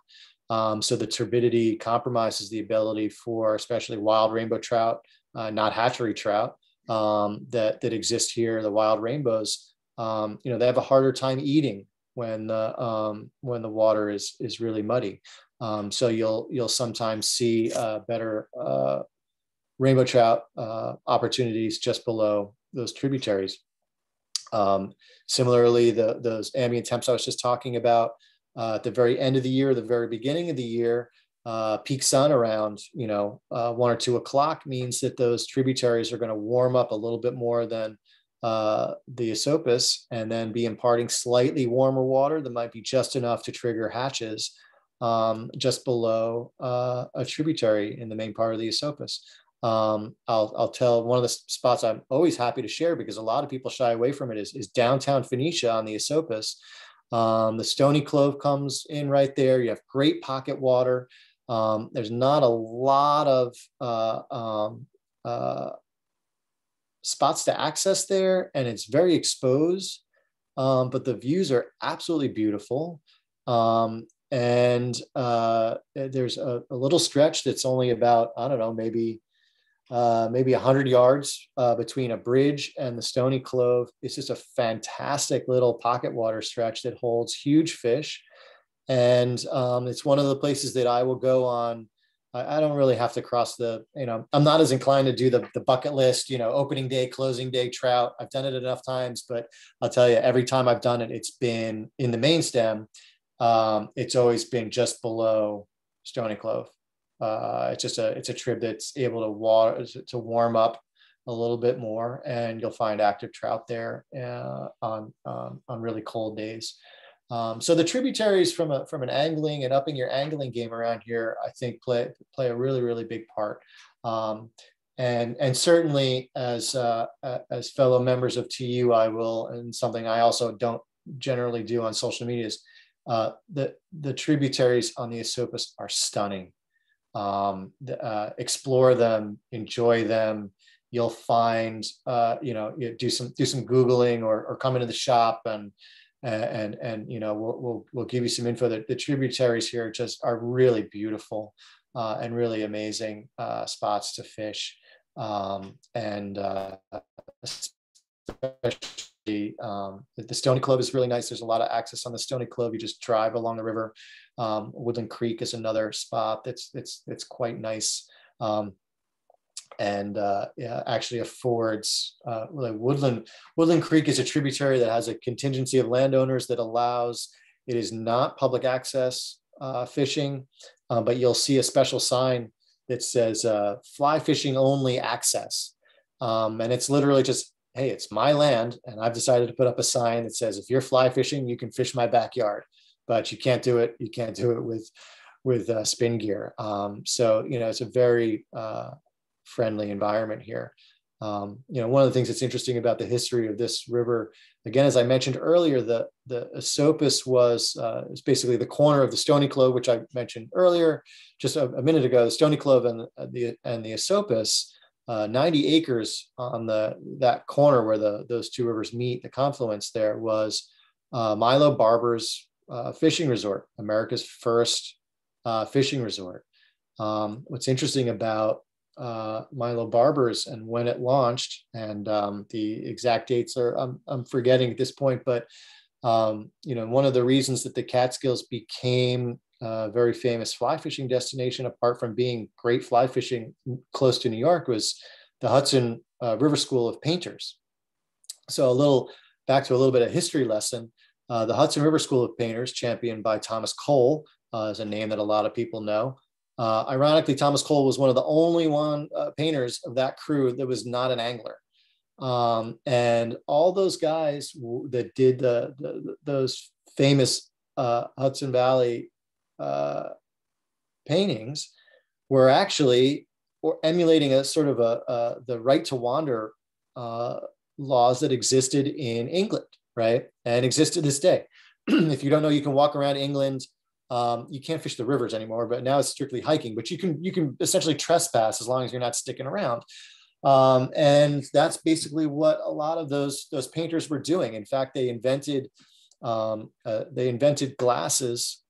S2: Um, so the turbidity compromises the ability for especially wild rainbow trout, uh, not hatchery trout, um, that that exist here, the wild rainbows, um, you know, they have a harder time eating when the um, when the water is is really muddy. Um, so you'll you'll sometimes see uh, better uh, rainbow trout uh, opportunities just below those tributaries. Um, similarly, the those ambient temps I was just talking about uh, at the very end of the year, the very beginning of the year, uh, peak sun around you know uh, one or two o'clock means that those tributaries are going to warm up a little bit more than uh, the Esopus and then be imparting slightly warmer water that might be just enough to trigger hatches um, just below uh, a tributary in the main part of the Esopus. Um, I'll, I'll tell one of the spots I'm always happy to share because a lot of people shy away from it is, is downtown Phoenicia on the Esopus. Um, the Stony Clove comes in right there. You have great pocket water. Um, there's not a lot of uh, um, uh, spots to access there and it's very exposed, um, but the views are absolutely beautiful. And uh, there's a, a, little stretch that's only about, I don't know, maybe uh, maybe 100 yards uh, between a bridge and the Stony Clove. It's just a fantastic little pocket water stretch that holds huge fish. And um, it's one of the places that I will go on I, I don't really have to cross the, you know, I'm not as inclined to do the, the bucket list, you know, opening day, closing day trout. I've done it enough times, but I'll tell you, every time I've done it, it's been in the main stem. Um, it's always been just below Stony Clove. Uh, it's just a it's a trib that's able to water to warm up a little bit more, and you'll find active trout there uh, on um, on really cold days. Um, so the tributaries from a from an angling and upping your angling game around here, I think play play a really really big part. Um, and and certainly as uh, as fellow members of TU, I will and something I also don't generally do on social media is uh, the the tributaries on the Esopus are stunning. Um, the, uh, explore them, enjoy them. you'll find, uh, you know, you do some do some googling or, or come into the shop and and and you know we'll we'll, we'll give you some info that the tributaries here just are really beautiful uh, and really amazing uh, spots to fish um, and uh, especially um, the Stony Clove is really nice. There's a lot of access on the Stony Clove. You just drive along the river. Um, Woodland Creek is another spot that's that's that's quite nice. Um, and uh, yeah, actually affords uh, Woodland Woodland Creek is a tributary that has a contingency of landowners that allows it is not public access uh, fishing, uh, but you'll see a special sign that says uh, fly fishing only access, um, and it's literally just hey, it's my land, and I've decided to put up a sign that says if you're fly fishing, you can fish my backyard, but you can't do it. You can't do it with with uh, spin gear. Um, so you know it's a very uh, friendly environment here. Um, you know, one of the things that's interesting about the history of this river, again, as I mentioned earlier, the the Esopus was uh, is basically the corner of the Stony Clove, which I mentioned earlier, just a, a minute ago. The Stony Clove and the and the Esopus, uh, 90 acres on the that corner where the those two rivers meet, the confluence there was uh, Milo Barber's uh, fishing resort, America's first uh, fishing resort. Um, what's interesting about uh, Milo Barbers and when it launched, and um, the exact dates are I'm, I'm forgetting at this point. But um, you know, one of the reasons that the Catskills became a very famous fly fishing destination, apart from being great fly fishing close to New York, was the Hudson uh, River School of Painters. So a little back to a little bit of history lesson. Uh, the Hudson River School of Painters, championed by Thomas Cole, uh, is a name that a lot of people know. Uh, ironically, Thomas Cole was one of the only one uh, painters of that crew that was not an angler. Um, and all those guys that did the, the, those famous Hudson Valley uh, paintings were actually or emulating a sort of a, the right to wander uh, laws that existed in England, right, and exist to this day. if you don't know, you can walk around England um, you can't fish the rivers anymore, but now it's strictly hiking. But you can you can essentially trespass as long as you're not sticking around. Um, and that's basically what a lot of those those painters were doing. In fact, they invented um, uh, they invented glasses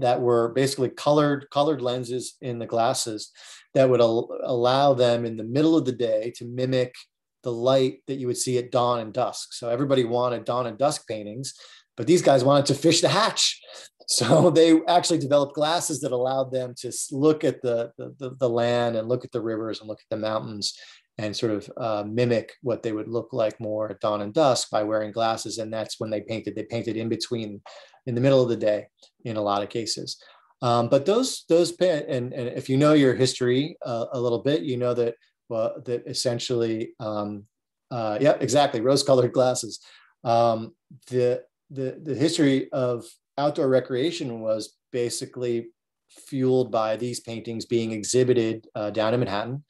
S2: that were basically colored colored lenses in the glasses that would al- allow them in the middle of the day to mimic the light that you would see at dawn and dusk. So everybody wanted dawn and dusk paintings, but these guys wanted to fish the hatch. So they actually developed glasses that allowed them to look at the, the, the land and look at the rivers and look at the mountains and sort of uh, mimic what they would look like more at dawn and dusk by wearing glasses. And that's when they painted. They painted in between, in the middle of the day, in a lot of cases. Um, but those those and, and if you know your history uh, a little bit, you know that well, that essentially, um, uh, yeah, exactly, rose-colored glasses. Um, the the the history of outdoor recreation was basically fueled by these paintings being exhibited uh, down in Manhattan.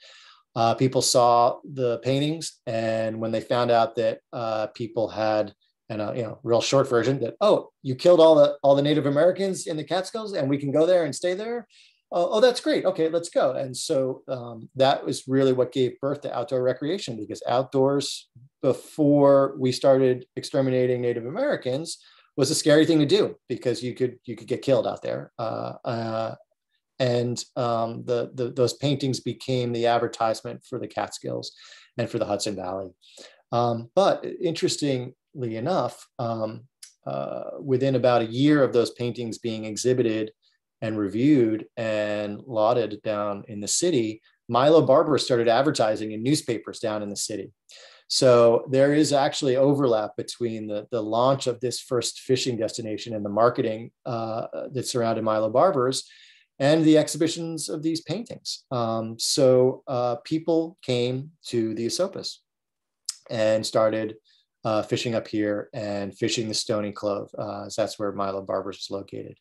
S2: Uh, people saw the paintings, and when they found out that uh, people had, and a you know, real short version that oh, you killed all the all the Native Americans in the Catskills, and we can go there and stay there. Oh, oh that's great. Okay, let's go. And so um, that was really what gave birth to outdoor recreation because outdoors, before we started exterminating Native Americans, was a scary thing to do because you could you could get killed out there. Uh, uh, and um, the, the, those paintings became the advertisement for the Catskills and for the Hudson Valley. Um, but enough, um, uh, within about a year of those paintings being exhibited and reviewed and lauded down in the city, Milo Barber started advertising in newspapers down in the city. So there is actually overlap between the, the launch of this first fishing destination and the marketing uh, that surrounded Milo Barbers and the exhibitions of these paintings. Um, so uh, people came to the Esopus and started uh, fishing up here and fishing the Stony Clove, uh, that's where Milo Barbers is located.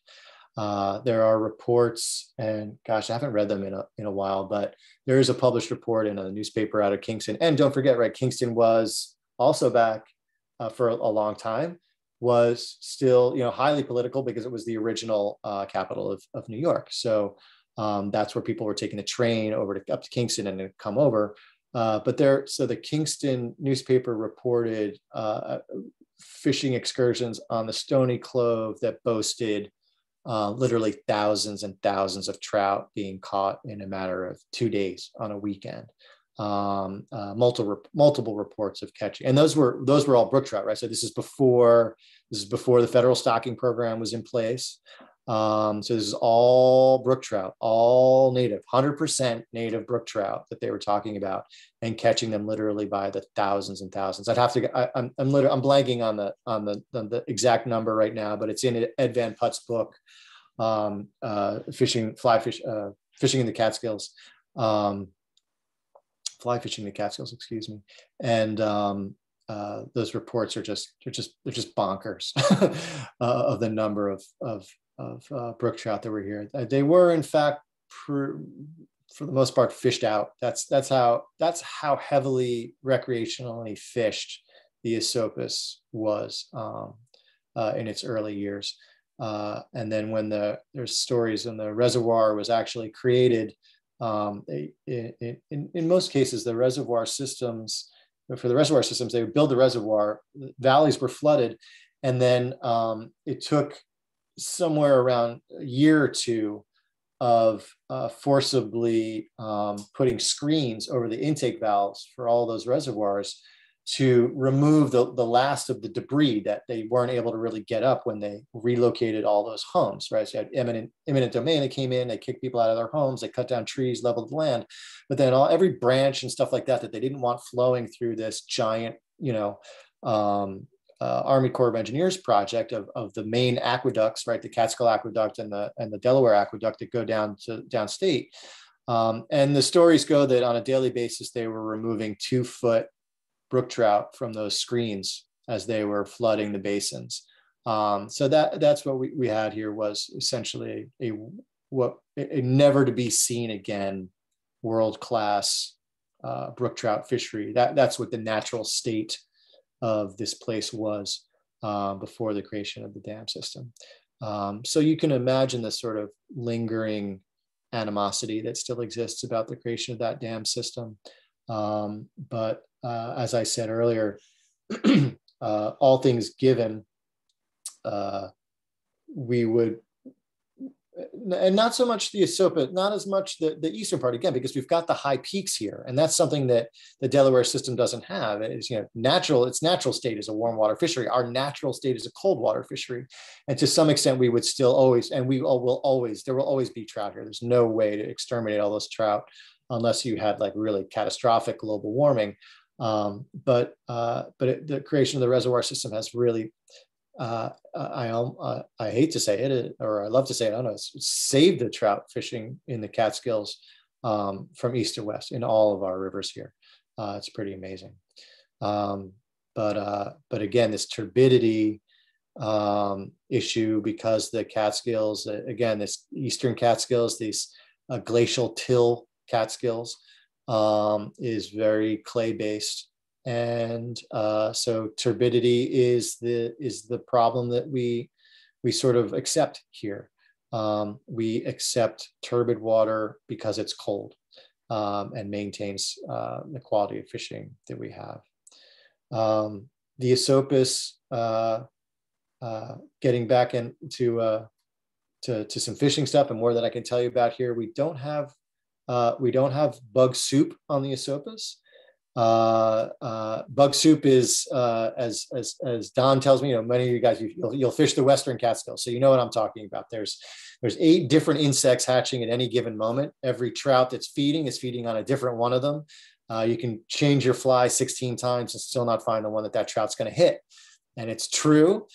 S2: Uh, there are reports, and gosh, I haven't read them in a, in a while, but there is a published report in a newspaper out of Kingston. And don't forget, right, Kingston was also back uh, for a, long time, was still, you know, highly political because it was the original uh, capital of, of New York. So um, that's where people were taking the train over to up to Kingston and come over Uh, but there, so the Kingston newspaper reported uh, fishing excursions on the Stony Clove that boasted uh, literally thousands and thousands of trout being caught in a matter of two days on a weekend. Um, uh, multiple multiple reports of catching, and those were those were all brook trout, right? So this is before this is before the federal stocking program was in place. Um, so this is all brook trout, all native, 100% native brook trout that they were talking about, and catching them literally by the thousands and thousands. I'd have to. I, am I'm literally I'm blanking on the on the on the exact number right now, but it's in Ed Van Put's book, um, uh, fishing fly fish uh, fishing in the Catskills, um, fly fishing in the Catskills, excuse me, and um, uh, those reports are just they're just they're just bonkers uh, of the number of of of uh, brook trout that were here. Uh, they were, in fact, for, the most part, fished out. That's that's how that's how heavily recreationally fished the Esopus was um, uh, in its early years. Uh, and then when the there's stories when the reservoir was actually created, um, in, in, in most cases the reservoir systems for the reservoir systems they would build the reservoir, valleys were flooded, and then um, it took somewhere around a year or two of uh, forcibly um, putting screens over the intake valves for all those reservoirs to remove the, the last of the debris that they weren't able to really get up when they relocated all those homes, right? So you had eminent, eminent domain that came in, they kicked people out of their homes, they cut down trees, leveled land, but then all every branch and stuff like that that they didn't want flowing through this giant, you know, um, uh, Army Corps of Engineers project of, of the main aqueducts, right, the Catskill Aqueduct and the and the Delaware Aqueduct that go down to downstate. Um, and the stories go that on a daily basis they were removing two foot brook trout from those screens as they were flooding the basins. Um, so that that's what we, we had here was essentially a, a what a never to be seen again world class uh, brook trout fishery. That that's what the natural state of this place was uh, before the creation of the dam system. Um, so you can imagine the sort of lingering animosity that still exists about the creation of that dam system. Um, but uh, as I said earlier, uh, all things given, uh, we would and not so much the Esopus, not as much the, the eastern part again, because we've got the high peaks here, and that's something that the Delaware system doesn't have. It's you know natural. Its natural state is a warm water fishery. Our natural state is a cold water fishery, and to some extent, we would still always, and we all will always, there will always be trout here. There's no way to exterminate all those trout unless you had like really catastrophic global warming. Um, but uh, but it, the creation of the reservoir system has really uh, I uh, I hate to say it, or I love to say it. I don't know. Save the trout fishing in the Catskills um, from east to west in all of our rivers here. Uh, it's pretty amazing. Um, but uh, but again, this turbidity um, issue because the Catskills uh, again, this eastern Catskills, these uh, glacial till Catskills um, is very clay based and uh, so turbidity is the is the problem that we we sort of accept here. Um, we accept turbid water because it's cold um, and maintains uh, the quality of fishing that we have. Um, the Esopus, uh, uh, getting back into uh, to, to some fishing stuff and more that I can tell you about here. We don't have uh, we don't have bug soup on the Esopus. Uh, uh, bug soup is, uh, as, as, as Don tells me, you know, many of you guys, you, will you'll fish the Western Catskill. So you know what I'm talking about. There's, there's eight different insects hatching at any given moment. Every trout that's feeding is feeding on a different one of them. Uh, you can change your fly 16 times and still not find the one that that trout's going to hit. And it's true.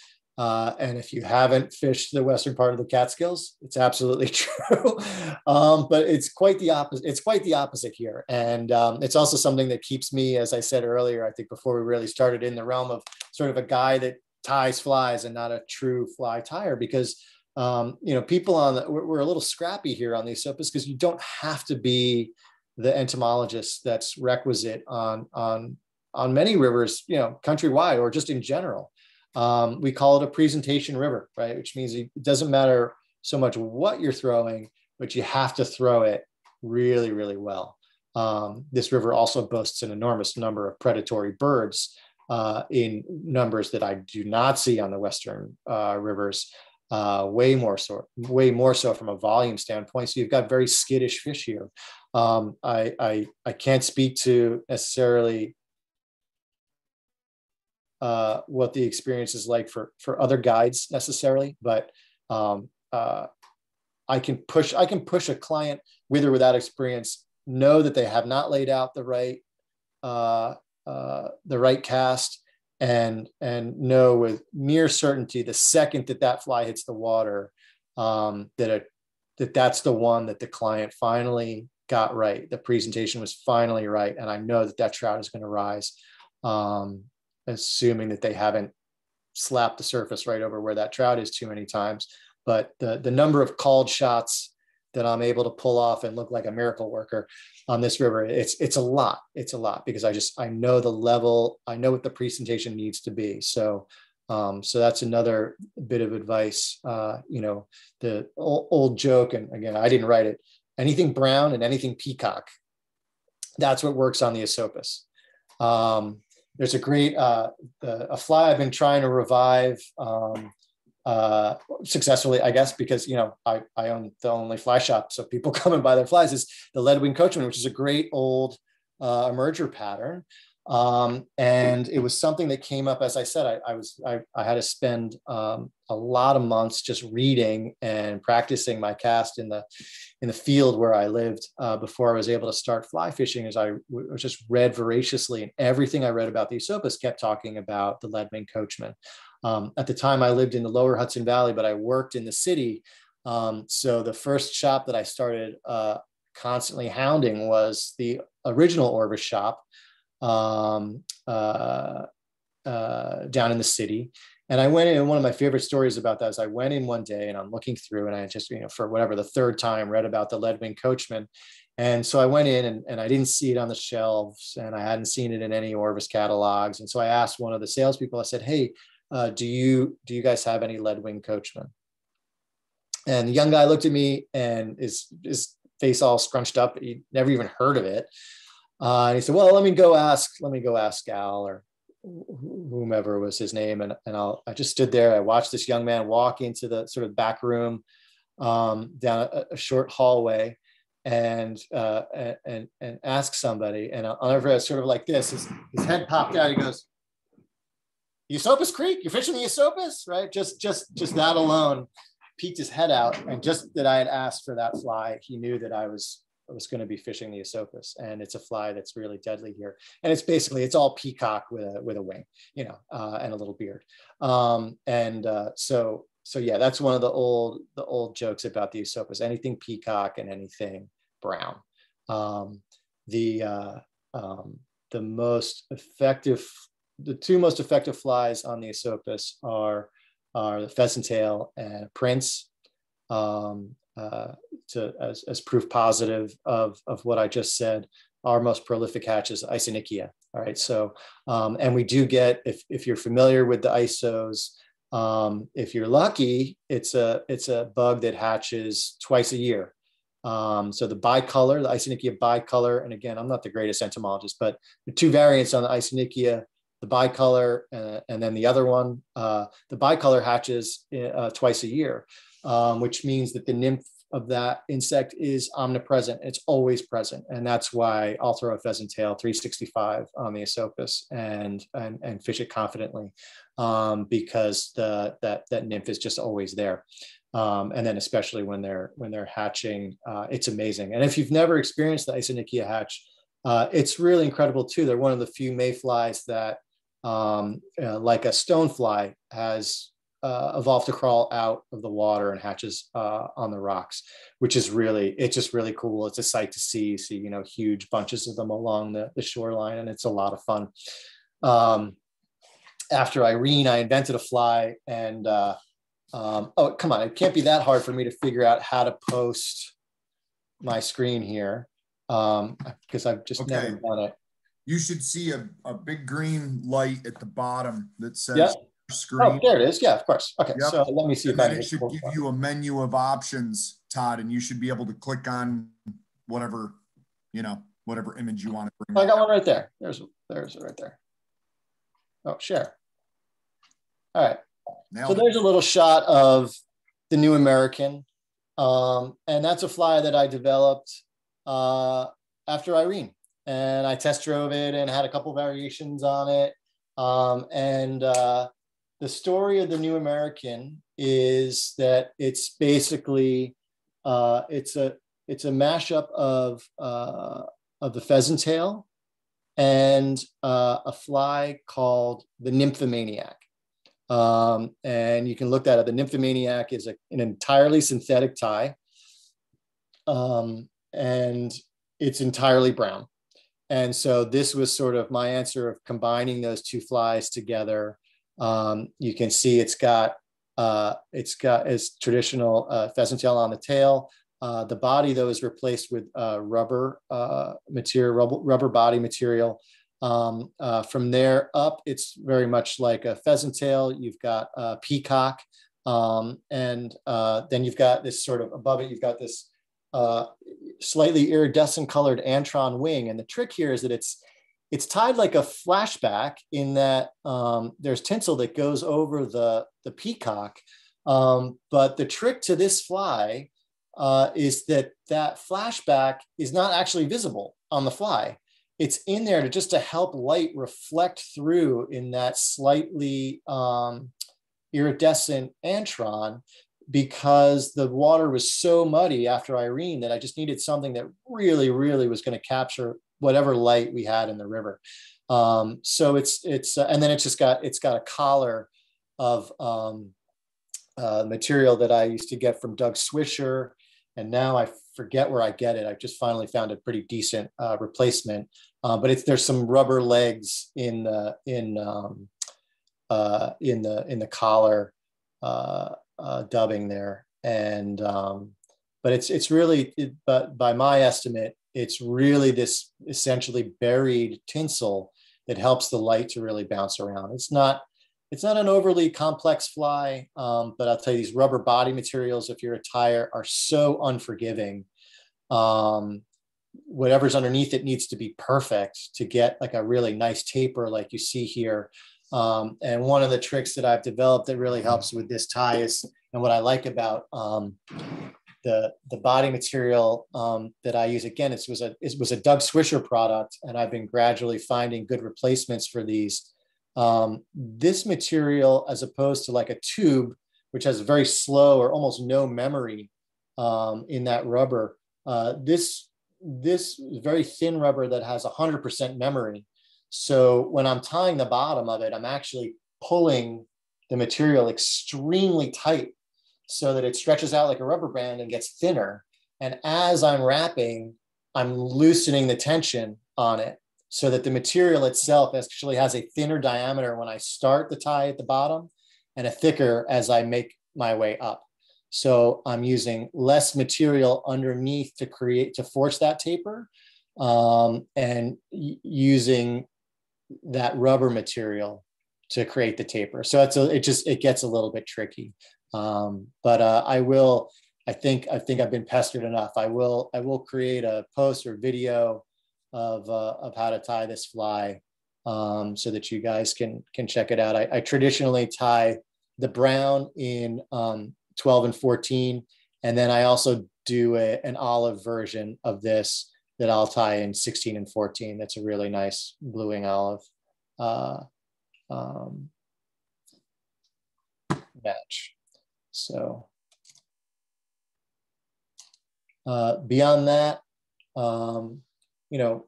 S2: Uh, and if you haven't fished the western part of the Catskills, it's absolutely true. um, but it's quite the opposite. It's quite the opposite here, and um, it's also something that keeps me, as I said earlier, I think before we really started, in the realm of sort of a guy that ties flies and not a true fly tire, because um, you know people on the, we're, we're, a little scrappy here on the Esopus because you don't have to be the entomologist that's requisite on on on many rivers, you know, countrywide or just in general. Um, we call it a presentation river, right? Which means it doesn't matter so much what you're throwing, but you have to throw it really, really well. Um, this river also boasts an enormous number of predatory birds uh, in numbers that I do not see on the Western uh, rivers. Uh, way more so, way more so from a volume standpoint. So you've got very skittish fish here. Um, I, I, I can't speak to necessarily uh, what the experience is like for for other guides necessarily, but um, uh, I can push I can push a client with or without experience know that they have not laid out the right uh, uh, the right cast and and know with near certainty the second that that fly hits the water um, that it that that's the one that the client finally got right. The presentation was finally right and i know that that trout is going to rise. Um, assuming that they haven't slapped the surface right over where that trout is too many times. But the, the number of called shots that I'm able to pull off and look like a miracle worker on this river, it's it's a lot. It's a lot because I just I know the level, I know what the presentation needs to be. So um, so that's another bit of advice. Uh, you know, the old, old joke, and again, I didn't write it. Anything brown and anything peacock, that's what works on the Esopus. Um, there's a great uh, a fly I've been trying to revive um, uh, successfully, I guess, because you know I, I own the only fly shop, so people come and buy their flies. Is the leadwing coachman, which is a great old uh, emerger pattern. Um, and it was something that came up, as I said, I, I was, I, I, had to spend um, a lot of months just reading and practicing my cast in the, in the field where I lived uh, before I was able to start fly fishing as I w- just read voraciously and everything I read about the Esopus kept talking about the leadwing coachman. Um, at the time I lived in the lower Hudson Valley, but I worked in the city. Um, so the first shop that I started uh, constantly hounding was the original Orvis shop, um, uh, uh, down in the city. And I went in, and one of my favorite stories about that is I went in one day and I'm looking through and I just, you know, for whatever the third time read about the Leadwing Coachman. And so I went in and, and I didn't see it on the shelves and I hadn't seen it in any Orvis catalogs. And so I asked one of the salespeople, I said, Hey, uh, do you, do you guys have any Leadwing Coachman? And the young guy looked at me and his, his face all scrunched up. He never even heard of it. Uh, and he said, well, let me go ask, let me go ask Al or whomever was his name. And, and I'll, I just stood there. I watched this young man walk into the sort of back room um, down a, a, short hallway and, uh, and, and ask somebody. And I'll, never sort of like this, his, his head popped out. He goes, Esopus Creek, you're fishing the Esopus, right? Just, just, just that alone peeked his head out. And just that I had asked for that fly, he knew that I was was going to be fishing the Esopus, and it's a fly that's really deadly here. And it's basically it's all peacock with a with a wing, you know, uh, and a little beard. Um, and uh, so so yeah, that's one of the old the old jokes about the Esopus. Anything peacock and anything brown. Um, the uh, um, the most effective, the two most effective flies on the Esopus are are the pheasant tail and prince. Um, uh, to as, as proof positive of, of what I just said, our most prolific hatch is Isonychia. All right. So, um, and we do get, if, if you're familiar with the ISOs, um, if you're lucky, it's a, it's a bug that hatches twice a year. Um, so the bicolor, the Isonychia bicolor, and again, I'm not the greatest entomologist, but the two variants on the Isonychia, the bicolor, uh, and then the other one, uh, the bicolor hatches uh, twice a year um, which means that the nymph of that insect is omnipresent. It's always present. And that's why I'll throw a pheasant tail 365 on the Esopus and, and, and fish it confidently um, because the, that, that nymph is just always there. Um, and then especially when they're, when they're hatching, uh, it's amazing. And if you've never experienced the Isonychia hatch, uh, it's really incredible too. They're one of the few mayflies that um, uh, like a stonefly has uh, evolve to crawl out of the water and hatches uh, on the rocks, which is really, it's just really cool. It's a sight to see, see, you know, huge bunches of them along the, the shoreline and it's a lot of fun. Um, after Irene, I invented a fly and, uh, um, oh, come on, it can't be that hard for me to figure out how to post my screen here because um, I've just okay. never done it.
S1: You should see a, a big green light at the bottom that says yep screen. Oh,
S2: there it is. Yeah, of course. Okay, yep. so let me see
S1: and if I it should give you a menu of options, Todd, and you should be able to click on whatever, you know, whatever image you want to bring.
S2: I got one right there. There's there's it right there. Oh, share. All right. Nailed so it. there's a little shot of the New American, um, and that's a fly that I developed uh, after Irene, and I test drove it and had a couple variations on it. Um, and uh, the story of the New American is that it's basically uh, it's a it's a mashup of uh, of the pheasant tail and uh, a fly called the nymphomaniac. Um, and you can look that up. The nymphomaniac is a, an entirely synthetic tie, um, and it's entirely brown. And so this was sort of my answer of combining those two flies together. Um, you can see it's got uh, it's got its traditional uh, pheasant tail on the tail. Uh, the body though is replaced with uh, rubber uh, material, rubber, rubber, body material. Um, uh, from there up, it's very much like a pheasant tail. You've got a peacock, um, and then you've got this sort of above it. You've got this slightly iridescent colored antron wing. And the trick here is that it's it's tied like a flashback in that um, there's tinsel that goes over the, the peacock. Um, but the trick to this fly uh, is that that flashback is not actually visible on the fly. It's in there to just to help light reflect through in that slightly um, iridescent antron because the water was so muddy after Irene that I just needed something that really, really was going to capture whatever light we had in the river. Um, so it's it's uh, and then it's just got it's got a collar of um, uh, material that I used to get from Doug Swisher, and now I forget where I get it. I just finally found a pretty decent uh, replacement, uh, but it's there's some rubber legs in the in um, uh, in the in the collar uh, dubbing there, and um, but it's it's really, it, but by my estimate, it's really this essentially buried tinsel that helps the light to really bounce around. It's not it's not an overly complex fly, um, but I'll tell you these rubber body materials, if you're a tier, are so unforgiving. Um, whatever's underneath it needs to be perfect to get like a really nice taper like you see here. Um, and one of the tricks that I've developed that really helps with this tie is, and what I like about um, the the body material um, that I use again, it was a it was a Doug Swisher product, and I've been gradually finding good replacements for these. Um, this material, as opposed to like a tube, which has very slow or almost no memory um, in that rubber, uh, this this very thin rubber that has 100% memory so when I'm tying the bottom of it, I'm actually pulling the material extremely tight so that it stretches out like a rubber band and gets thinner. And as I'm wrapping, I'm loosening the tension on it so that the material itself actually has a thinner diameter when I start the tie at the bottom and a thicker as I make my way up. So I'm using less material underneath to create, to force that taper um, and using that rubber material to create the taper. So it's a, it just it gets a little bit tricky. Um, but uh, I will. I think I think I've been pestered enough. I will I will create a post or video of uh, of how to tie this fly um, so that you guys can can check it out. I, I traditionally tie the brown in um, 12 and 14, and then I also do a, an olive version of this that I'll tie in 16 and 14. That's a really nice bluing olive uh, um, match. So uh, beyond that, um, you know,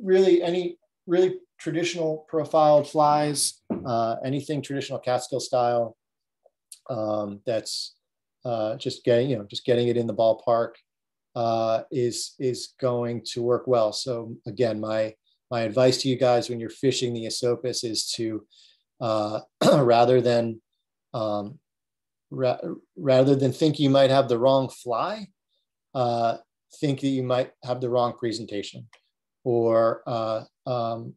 S2: really any really traditional profiled flies, uh, anything traditional Catskill style um, that's uh, just getting, you know, just getting it in the ballpark uh, is is going to work well. So again, my my advice to you guys when you're fishing the Esopus is to uh, rather than um, ra- rather than think you might have the wrong fly, uh, think that you might have the wrong presentation, or uh, um,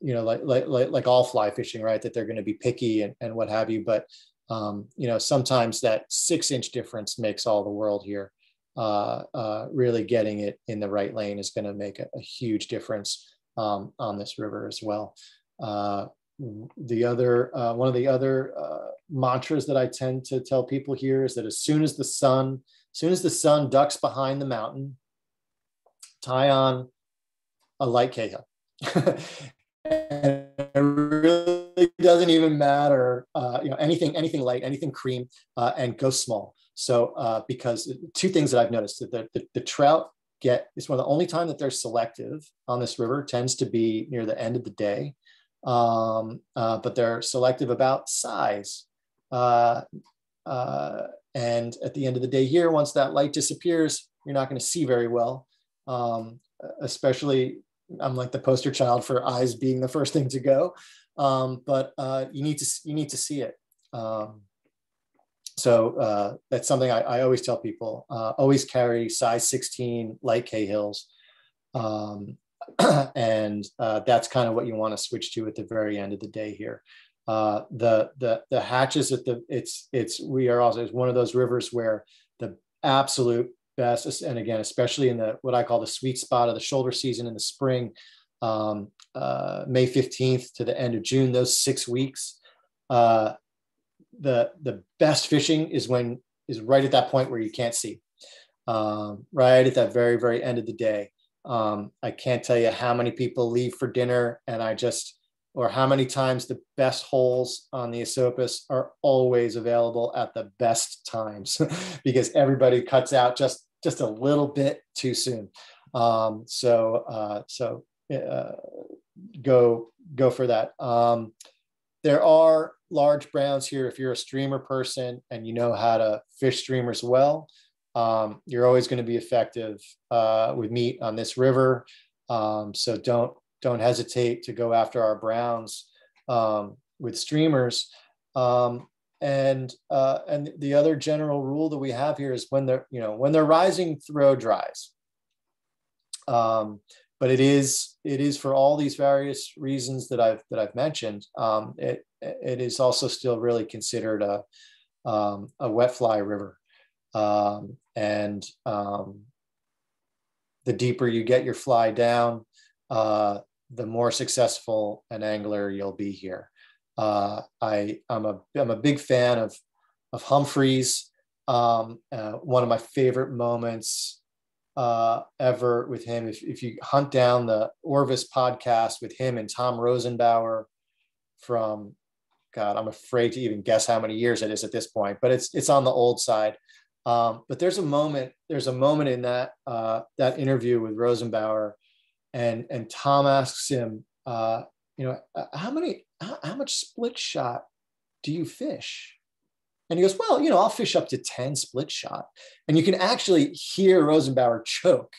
S2: you know, like, like like like all fly fishing, right? That they're going to be picky and, and what have you. But um, you know, sometimes that six inch difference makes all the world here. uh, uh, really getting it in the right lane is going to make a, a, huge difference um, on this river as well. Uh, the other, uh, one of the other uh, mantras that I tend to tell people here is that as soon as the sun, as soon as the sun ducks behind the mountain, tie on a light cahill. and it really doesn't even matter, uh, you know, anything, anything light, anything cream, uh, and go small. So, uh, because two things that I've noticed that the, the, the, trout get, it's one of the only time that they're selective on this river tends to be near the end of the day. Um, uh, but they're selective about size. Uh, uh, and at the end of the day here, once that light disappears, you're not going to see very well, um, especially I'm like the poster child for eyes being the first thing to go. Um, but uh, you need to you need to see it. Um, so uh, that's something I, I, always tell people. Uh, always carry size 16 light Cahills, um, and uh, that's kind of what you want to switch to at the very end of the day here. Uh, the the the hatches at the it's it's we are also it's one of those rivers where the absolute best, and again, especially in the what I call the sweet spot of the shoulder season in the spring, um, uh, May 15th to the end of June, those six weeks, uh, the the best fishing is when is right at that point where you can't see, um, right at that very very end of the day. Um, I can't tell you how many people leave for dinner, and I just or how many times the best holes on the Esopus are always available at the best times because everybody cuts out just just a little bit too soon. Um, so uh, so uh, go go for that. Um, there are large browns here. If you're a streamer person and you know how to fish streamers well, um, you're always going to be effective uh, with meat on this river. Um, so don't don't hesitate to go after our browns um, with streamers. Um, and uh, and the other general rule that we have here is when they're you know when they're rising, throw dries. Um, but it is it is for all these various reasons that I've that I've mentioned. Um, it it is also still really considered a a wet fly river, um, and um, the deeper you get your fly down, uh, the more successful an angler you'll be here. Uh, I I'm a I'm a big fan of of Humphreys. Um, uh, one of my favorite moments uh, ever with him. If if you hunt down the Orvis podcast with him and Tom Rosenbauer from God, I'm afraid to even guess how many years it is at this point, but it's it's on the old side. Um, but there's a moment there's a moment in that uh, that interview with Rosenbauer and and Tom asks him, uh, you know, uh, how many, how, how much split shot do you fish? And he goes, well, you know, I'll fish up to 10 split shot. And you can actually hear Rosenbauer choke.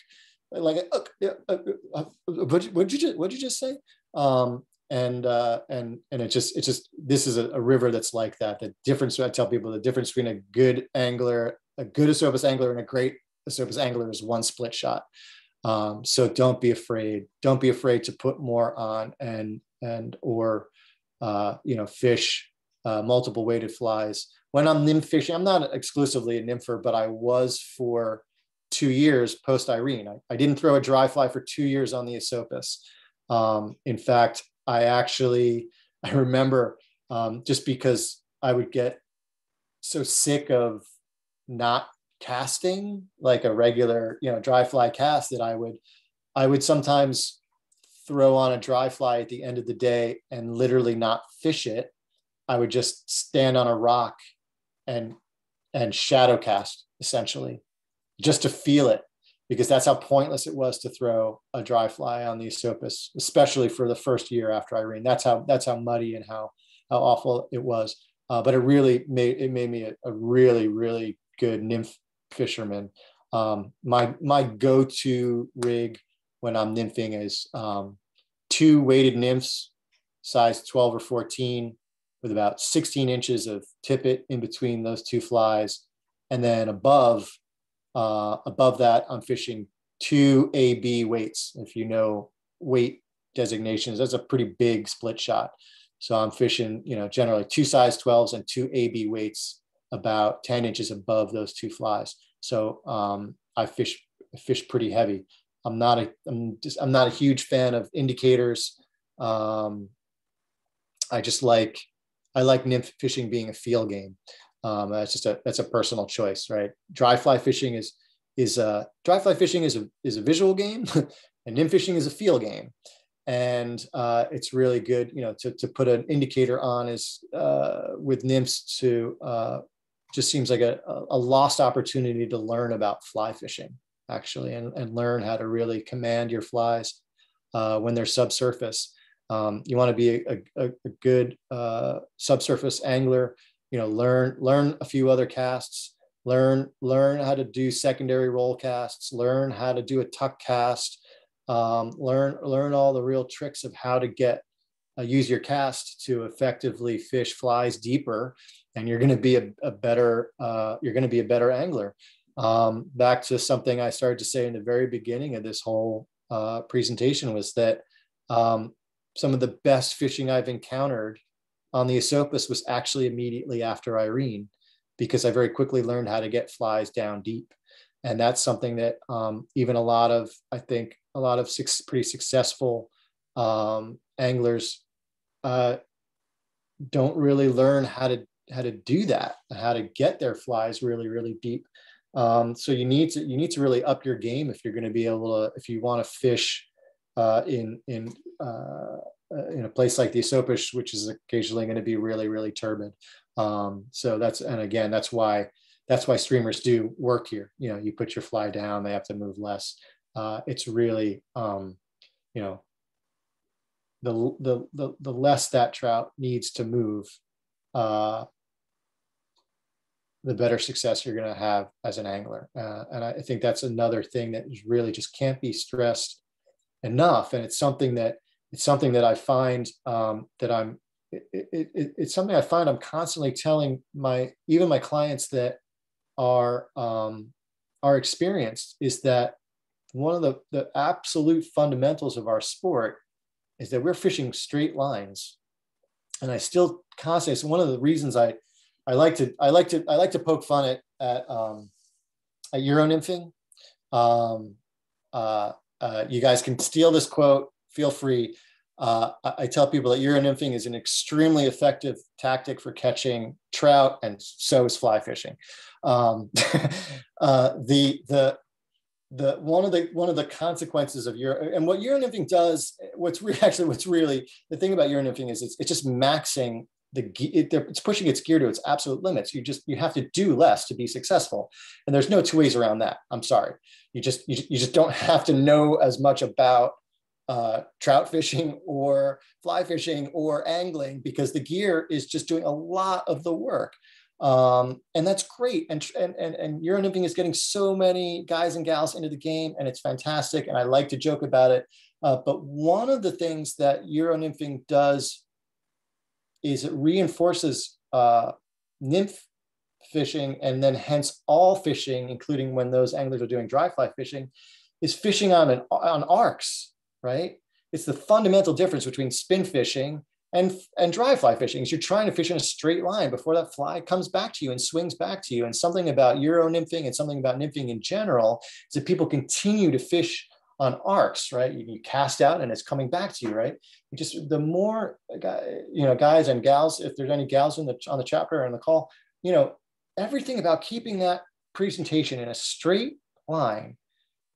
S2: Like, uh, uh, uh, uh what you just, what'd you just say? Um, and, uh, and, and it just, it's just, this is a, a, river that's like that. The difference, I tell people the difference between a good angler, a good Esopus angler and a great Esopus angler is one split shot. Um, so don't be afraid. Don't be afraid to put more on and and or uh, you know fish uh, multiple weighted flies. When I'm nymph fishing, I'm not exclusively a nympher, but I was for two years post Irene. I, I, didn't throw a dry fly for two years on the Esopus. Um, in fact, I actually I remember um, just because I would get so sick of not casting like a regular you know dry fly cast that i would i would sometimes throw on a dry fly at the end of the day and literally not fish it. I would just stand on a rock and and shadow cast essentially just to feel it because that's how pointless it was to throw a dry fly on the Esopus, especially for the first year after Irene. That's how that's how muddy and how how awful it was. Uh, but it really made it made me a, a really really good nymph fisherman. Um, my my go-to rig when I'm nymphing is um, two weighted nymphs, size 12 or 14, with about 16 inches of tippet in between those two flies, and then above uh, above that, I'm fishing two AB weights. If you know weight designations, that's a pretty big split shot. So I'm fishing, you know, generally two size 12s and two AB weights about 10 inches above those two flies. So um, I fish fish pretty heavy. I'm not a I'm just I'm not a huge fan of indicators. Um, I just like I like nymph fishing being a feel game. Um, that's just a that's a personal choice, right? Dry fly fishing is is uh, dry fly fishing is a is a visual game, and nymph fishing is a feel game, and uh, it's really good, you know, to to put an indicator on is uh, with nymphs to uh, just seems like a, a lost opportunity to learn about fly fishing actually and, and learn how to really command your flies uh, when they're subsurface. Um, you want to be a, a, a good uh, subsurface angler. You know, learn learn a few other casts. Learn learn how to do secondary roll casts. Learn how to do a tuck cast. Um, learn learn all the real tricks of how to get uh, use your cast to effectively fish flies deeper, and you're going to be a, a better uh, you're going to be a better angler. Um, back to something I started to say in the very beginning of this whole uh, presentation was that um, some of the best fishing I've encountered on the Esopus was actually immediately after Irene, because I very quickly learned how to get flies down deep. And that's something that um, even a lot of, I think, a lot of six, pretty successful um, anglers uh, don't really learn how to how to do that, how to get their flies really, really deep. Um, so you need to you need to really up your game if you're going to be able to if you want to fish uh, in in uh, uh, in a place like the Esopus, which is occasionally going to be really really turbid. Um, so that's and again that's why that's why streamers do work here. You know, you put your fly down, they have to move less. Uh, it's really um, you know the, the the the less that trout needs to move, uh, the better success you're going to have as an angler. Uh, and I think that's another thing that really just can't be stressed enough. And it's something that it's something that I find um, that I'm. It, it, it, it's something I find I'm constantly telling my even my clients that are um, are experienced is that one of the, the absolute fundamentals of our sport is that we're fishing straight lines. And I still constantly, it's one of the reasons I I like to I like to I like to poke fun at at um, at Euro nymphing. Um, uh, uh, you guys can steal this quote. Feel free. Uh, I, tell people that Euro nymphing is an extremely effective tactic for catching trout, and so is fly fishing. Um, uh, the the the one of the one of the consequences of Euro and what Euro nymphing does, what's re- actually what's really the thing about Euro nymphing is it's, it's just maxing the it, it's pushing its gear to its absolute limits. You just you have to do less to be successful, and there's no two ways around that. I'm sorry, you just you, you just don't have to know as much about uh, trout fishing or fly fishing or angling because the gear is just doing a lot of the work. Um, and that's great. And, and, and, and Euro nymphing is getting so many guys and gals into the game, and it's fantastic. And I like to joke about it. Uh, but one of the things that Euro nymphing does is it reinforces uh, nymph fishing and then hence all fishing, including when those anglers are doing dry fly fishing, is fishing on, an, on arcs, right? It's the fundamental difference between spin fishing and, and dry fly fishing is you're trying to fish in a straight line before that fly comes back to you and swings back to you. And something about Euro nymphing and something about nymphing in general is that people continue to fish on arcs, right? You, you, cast out and it's coming back to you, right? You just the more uh, you know, guys and gals, if there's any gals in the on the chapter or on the call, you know, everything about keeping that presentation in a straight line,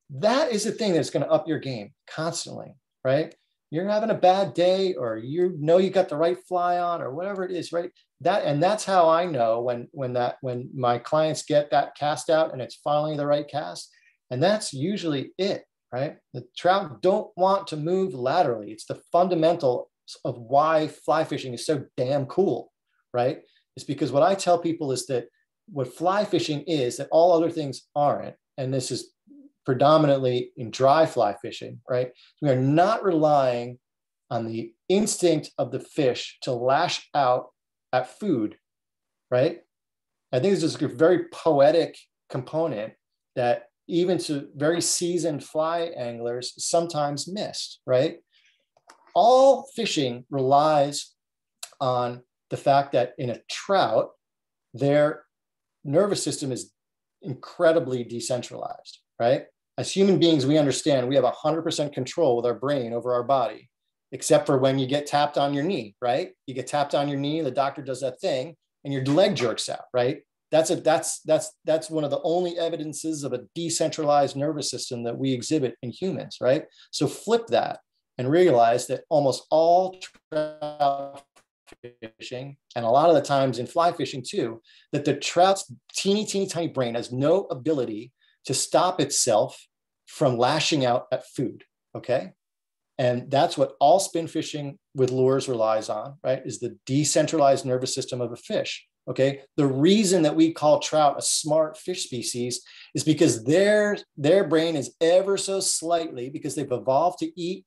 S2: that is the thing that's going to up your game constantly, right? You're having a bad day, or you know you got the right fly on, or whatever it is, right? That and that's how I know when when that when my clients get that cast out and it's finally the right cast, and that's usually it right? The trout don't want to move laterally. It's the fundamental of why fly fishing is so damn cool, right? It's because what I tell people is that what fly fishing is that all other things aren't, and this is predominantly in dry fly fishing, right? We are not relying on the instinct of the fish to lash out at food, right? I think this is a very poetic component that even to very seasoned fly anglers, sometimes missed, right? All fishing relies on the fact that in a trout, their nervous system is incredibly decentralized, right? As human beings, we understand we have 100% control with our brain over our body, except for when you get tapped on your knee, right? You get tapped on your knee, the doctor does that thing, and your leg jerks out, right? That's a that's that's that's one of the only evidences of a decentralized nervous system that we exhibit in humans, right? So flip that and realize that almost all trout fishing and a lot of the times in fly fishing too, that the trout's teeny, teeny, tiny brain has no ability to stop itself from lashing out at food. Okay. And that's what all spin fishing with lures relies on, right? Is the decentralized nervous system of a fish. Okay. The reason that we call trout a smart fish species is because their, their brain is ever so slightly, because they've evolved to eat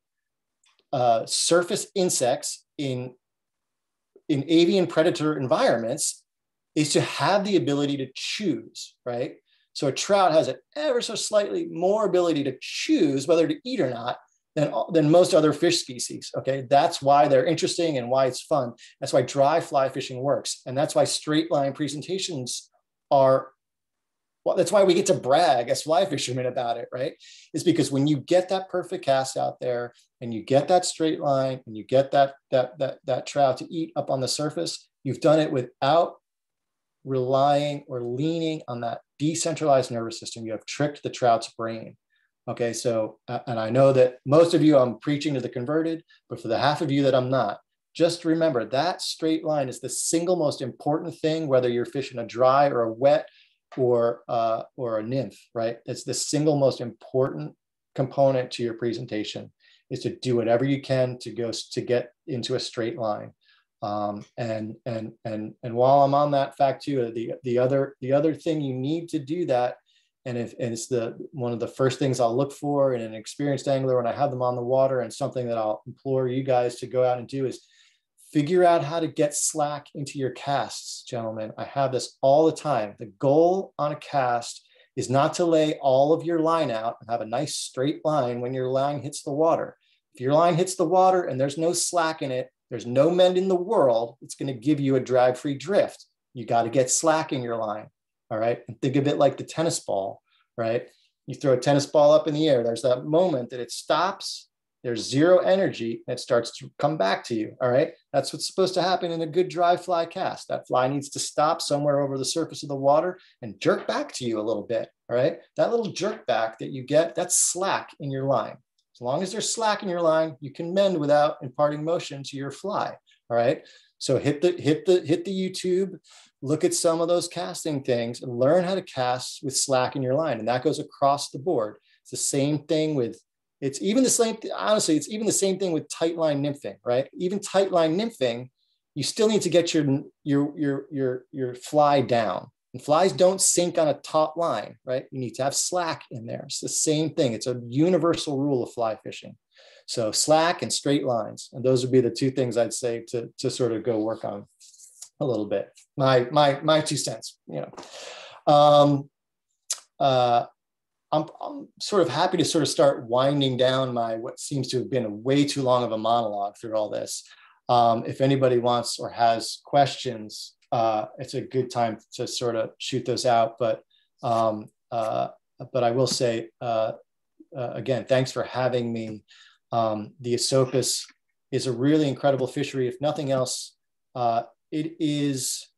S2: uh, surface insects in, in avian predator environments, is to have the ability to choose, right? So a trout has an ever so slightly more ability to choose whether to eat or not than, than most other fish species. Okay, that's why they're interesting and why it's fun. That's why dry fly fishing works, and that's why straight line presentations are. Well, that's why we get to brag as fly fishermen about it, right? Is because when you get that perfect cast out there and you get that straight line and you get that that that that trout to eat up on the surface, you've done it without relying or leaning on that decentralized nervous system. You have tricked the trout's brain. Okay, so, uh, and I know that most of you I'm preaching to the converted, but for the half of you that I'm not, just remember that straight line is the single most important thing, whether you're fishing a dry or a wet or, uh, or a nymph, right? It's the single most important component to your presentation is to do whatever you can to go to get into a straight line. Um, and and and and while I'm on that fact too, the the other the other thing you need to do that, and if and it's the one of the first things I'll look for in an experienced angler when I have them on the water, and something that I'll implore you guys to go out and do is figure out how to get slack into your casts, gentlemen. I have this all the time. The goal on a cast is not to lay all of your line out and have a nice straight line when your line hits the water. If your line hits the water and there's no slack in it, there's no mend in the world that's going to give you a drag free drift. You got to get slack in your line. All right. And think of it like the tennis ball, right? You throw a tennis ball up in the air. There's that moment that it stops. There's zero energy and it starts to come back to you. All right. That's what's supposed to happen in a good dry fly cast. That fly needs to stop somewhere over the surface of the water and jerk back to you a little bit. All right. That little jerk back that you get, that's slack in your line. As long as there's slack in your line, you can mend without imparting motion to your fly. All right. So hit the hit the hit the YouTube, look at some of those casting things and learn how to cast with slack in your line. And that goes across the board. It's the same thing with it's even the same honestly, it's even the same thing with tight line nymphing, right? Even tight line nymphing, you still need to get your your your your your fly down. And flies don't sink on a taut line, right? You need to have slack in there. It's the same thing. It's a universal rule of fly fishing. So slack and straight lines. And those would be the two things I'd say to, to sort of go work on a little bit. My my my two cents, you know. Um, uh, I'm, I'm sort of happy to sort of start winding down my what seems to have been a way too long of a monologue through all this. Um, if anybody wants or has questions, uh, it's a good time to sort of shoot those out. But um, uh, but I will say uh, uh again, thanks for having me. Um, the Esopus is a really incredible fishery. If nothing else, uh, it is,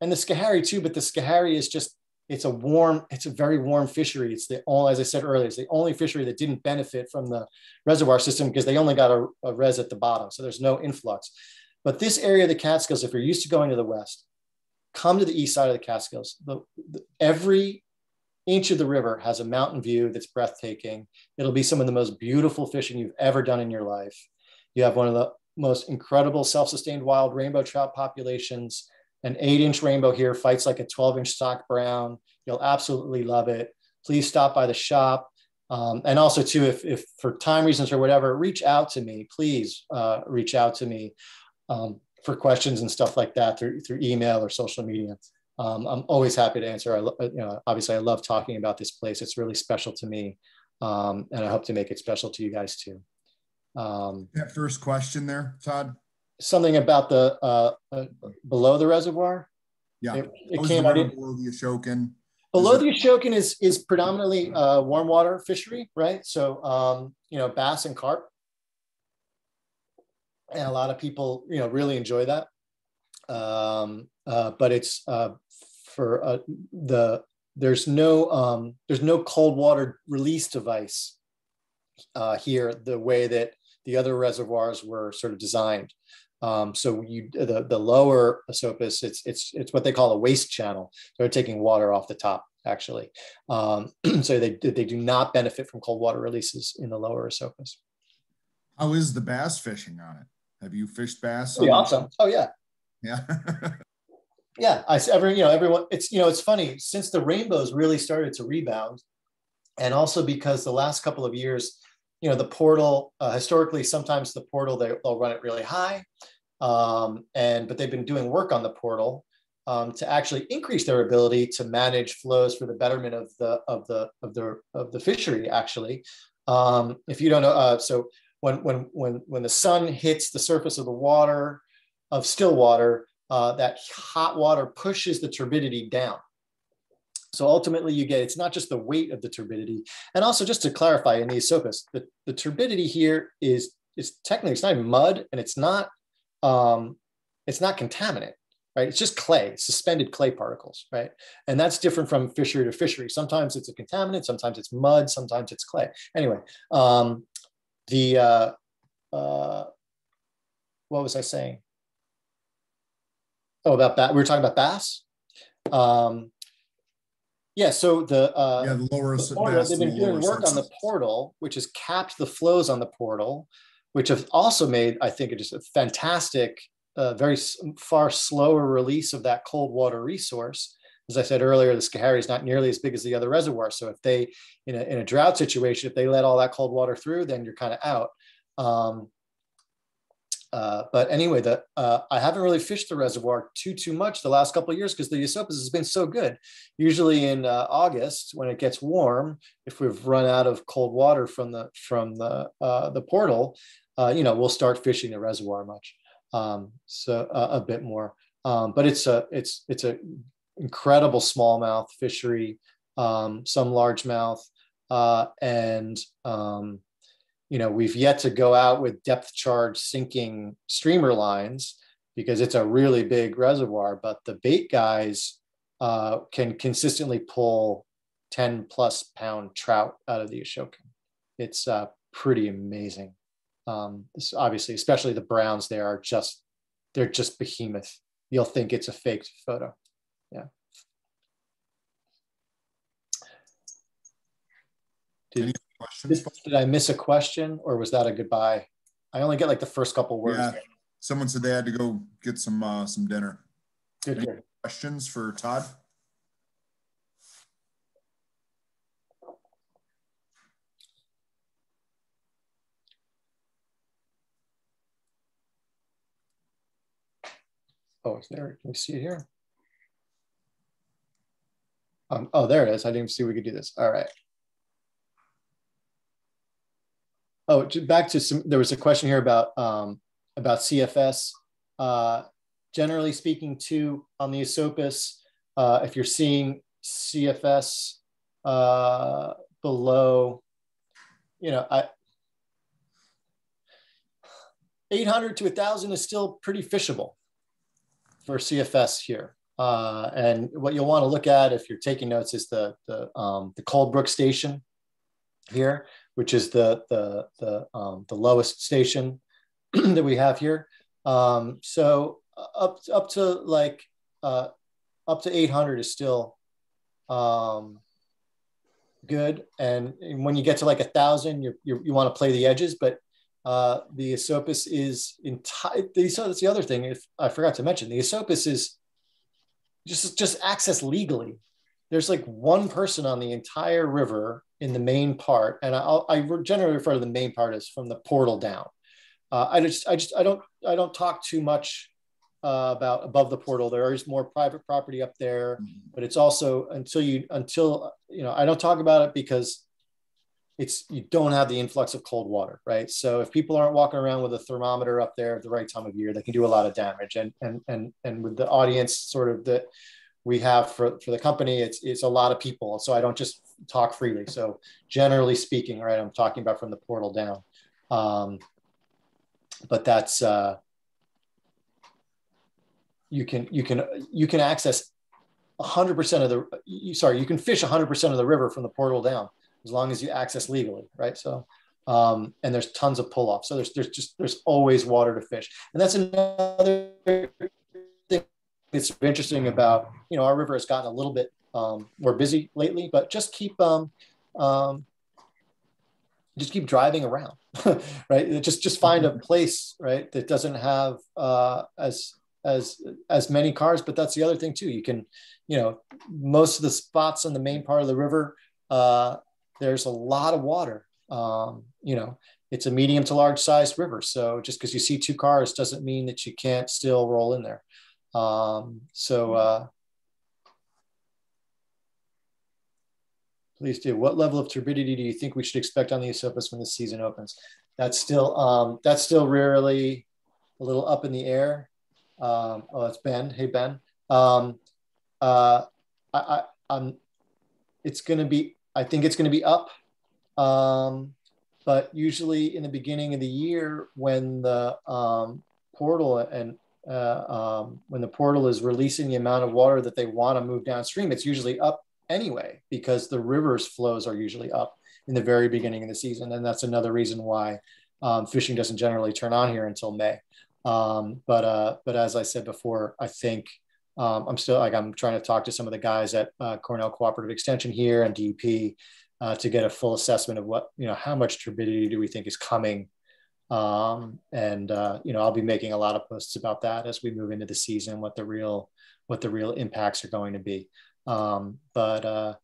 S2: and the Schoharie too. But the Schoharie is just it's a warm, it's a very warm fishery. It's the only, as I said earlier, it's the only fishery that didn't benefit from the reservoir system because they only got a, a res at the bottom, so there's no influx. But this area of the Catskills, if you're used to going to the west, come to the east side of the Catskills. The, the, every inch of the river has a mountain view that's breathtaking. It'll be some of the most beautiful fishing you've ever done in your life. You have one of the most incredible self-sustained wild rainbow trout populations. An eight inch rainbow here fights like a 12 inch stock brown. You'll absolutely love it. Please stop by the shop. Um, and also too, if, if for time reasons or whatever, reach out to me, please uh, reach out to me. Um, for questions and stuff like that through, through email or social media. Um, I'm always happy to answer. I, you know, obviously, I love talking about this place. It's really special to me, um, and I hope to make it special to you guys too.
S1: Um, that first question there, Todd.
S2: Something about the uh, uh, below the reservoir.
S1: Yeah, it, it came out below the Ashokan.
S2: Below the Ashokan is is predominantly uh, warm water fishery, right? So um, you know bass and carp, and a lot of people you know really enjoy that. Um, uh, but it's uh, for uh, the there's no um, there's no cold water release device uh, here the way that the other reservoirs were sort of designed. Um, so you the the lower Esopus, it's it's it's what they call a waste channel. They're taking water off the top actually. Um, so they they do not benefit from cold water releases in the lower Esopus.
S1: How is the bass fishing on it? Have you fished bass?
S2: Pretty awesome. Oh yeah.
S1: Yeah.
S2: yeah. I every you know everyone. It's you know it's funny since the rainbows really started to rebound, and also because the last couple of years you know the portal uh, historically sometimes the portal they, will run it really high um, and but they've been doing work on the portal um, to actually increase their ability to manage flows for the betterment of the of the of the of the fishery actually um, if you don't know uh, so when when when when the sun hits the surface of the water of still water uh, that hot water pushes the turbidity down so ultimately you get, it's not just the weight of the turbidity. And also just to clarify in the Esopus, the, the turbidity here is, is technically, it's not mud and it's not, um, it's not contaminant, right? It's just clay, suspended clay particles, right? And that's different from fishery to fishery. Sometimes it's a contaminant, sometimes it's mud, sometimes it's clay. Anyway, um, the, uh, uh, what was I saying? Oh, about that. We were talking about bass. Um, yeah, so the uh,
S1: yeah the lower
S2: the portal, they've been doing work on the portal, which has capped the flows on the portal, which have also made I think it is a fantastic, uh, very far slower release of that cold water resource. As I said earlier, the Schoharie is not nearly as big as the other reservoirs. So if they in a, in a drought situation, if they let all that cold water through, then you're kind of out. Um, uh, but anyway, the uh, I haven't really fished the reservoir too too much the last couple of years because the Esopus has been so good. Usually in uh, August when it gets warm, if we've run out of cold water from the from the uh, the portal, uh, you know we'll start fishing the reservoir much, um, so a bit more. Um, but it's a it's it's a incredible smallmouth fishery, um, some largemouth, and um, you know, we've yet to go out with depth charge sinking streamer lines because it's a really big reservoir, but the bait guys uh, can consistently pull 10 plus pound trout out of the Ashokan. It's uh, pretty amazing. Um, obviously, especially the browns there are just, they're just behemoth. You'll think it's a faked photo. Yeah. Did. Did, did I miss a question or was that a goodbye? I only get like the first couple words. Yeah.
S1: Someone said they had to go get some uh, some dinner.
S2: Good. Any
S1: questions for Todd?
S2: Oh, it's there. Can you see it here? Um, oh, there it is. I didn't even see we could do this. All right. Oh, back to some. There was a question here about um, about CFS. Uh, generally speaking, too, on the Esopus, uh, if you're seeing CFS uh, below, you know, I, 800 to 1,000 is still pretty fishable for CFS here. Uh, and what you'll want to look at if you're taking notes is the the, um, the Coldbrook station here, which is the the the, um, the lowest station that we have here. Um, so uh, up up to like uh, up to 800 is still um, good, and when you get to like a thousand, you you want to play the edges, but uh, the Esopus is entire. So that's the other thing. If I forgot to mention, the Esopus is just just access legally. There's like one person on the entire river in the main part, and I'll, I generally refer to the main part as from the portal down. Uh, I just, I just, I don't, I don't talk too much uh, about above the portal. There is more private property up there, mm-hmm. but it's also until you, until you know, I don't talk about it because it's you don't have the influx of cold water, right? So if people aren't walking around with a thermometer up there at the right time of year, they can do a lot of damage. And and and and with the audience sort of that we have for, for the company, it's, it's a lot of people. So I don't just talk freely. So generally speaking, right, I'm talking about from the portal down. Um, but that's, uh, you can, you can, you can access 100% of the, you, sorry, you can fish 100% of the river from the portal down as long as you access legally, right? So, um, and there's tons of pull off. So there's, there's just, there's always water to fish. And that's another that's interesting about, you know, our river has gotten a little bit um, more busy lately, but just keep, um, um, just keep driving around, right? Just, just find a place, right. That doesn't have uh, as, as, as many cars, but that's the other thing too. You can, you know, most of the spots on the main part of the river, uh, there's a lot of water. Um, you know, it's a medium to large sized river. So just because you see two cars doesn't mean that you can't still roll in there. Um, so uh, please do. What level of turbidity do you think we should expect on the Esopus when the season opens? That's still um, that's still rarely a little up in the air. Um, oh, it's Ben. Hey Ben. Um, uh, I, I, I'm. It's going to be I think it's going to be up. Um, but usually in the beginning of the year, when the um, portal and uh, um, when the portal is releasing the amount of water that they want to move downstream, it's usually up anyway because the river's flows are usually up in the very beginning of the season, and that's another reason why um, fishing doesn't generally turn on here until May. Um, but uh, but as I said before, I think um, I'm still like I'm trying to talk to some of the guys at uh, Cornell Cooperative Extension here and DEP uh, to get a full assessment of what you know how much turbidity do we think is coming, um, and uh, you know I'll be making a lot of posts about that as we move into the season, what the real what the real impacts are going to be. Um, but uh,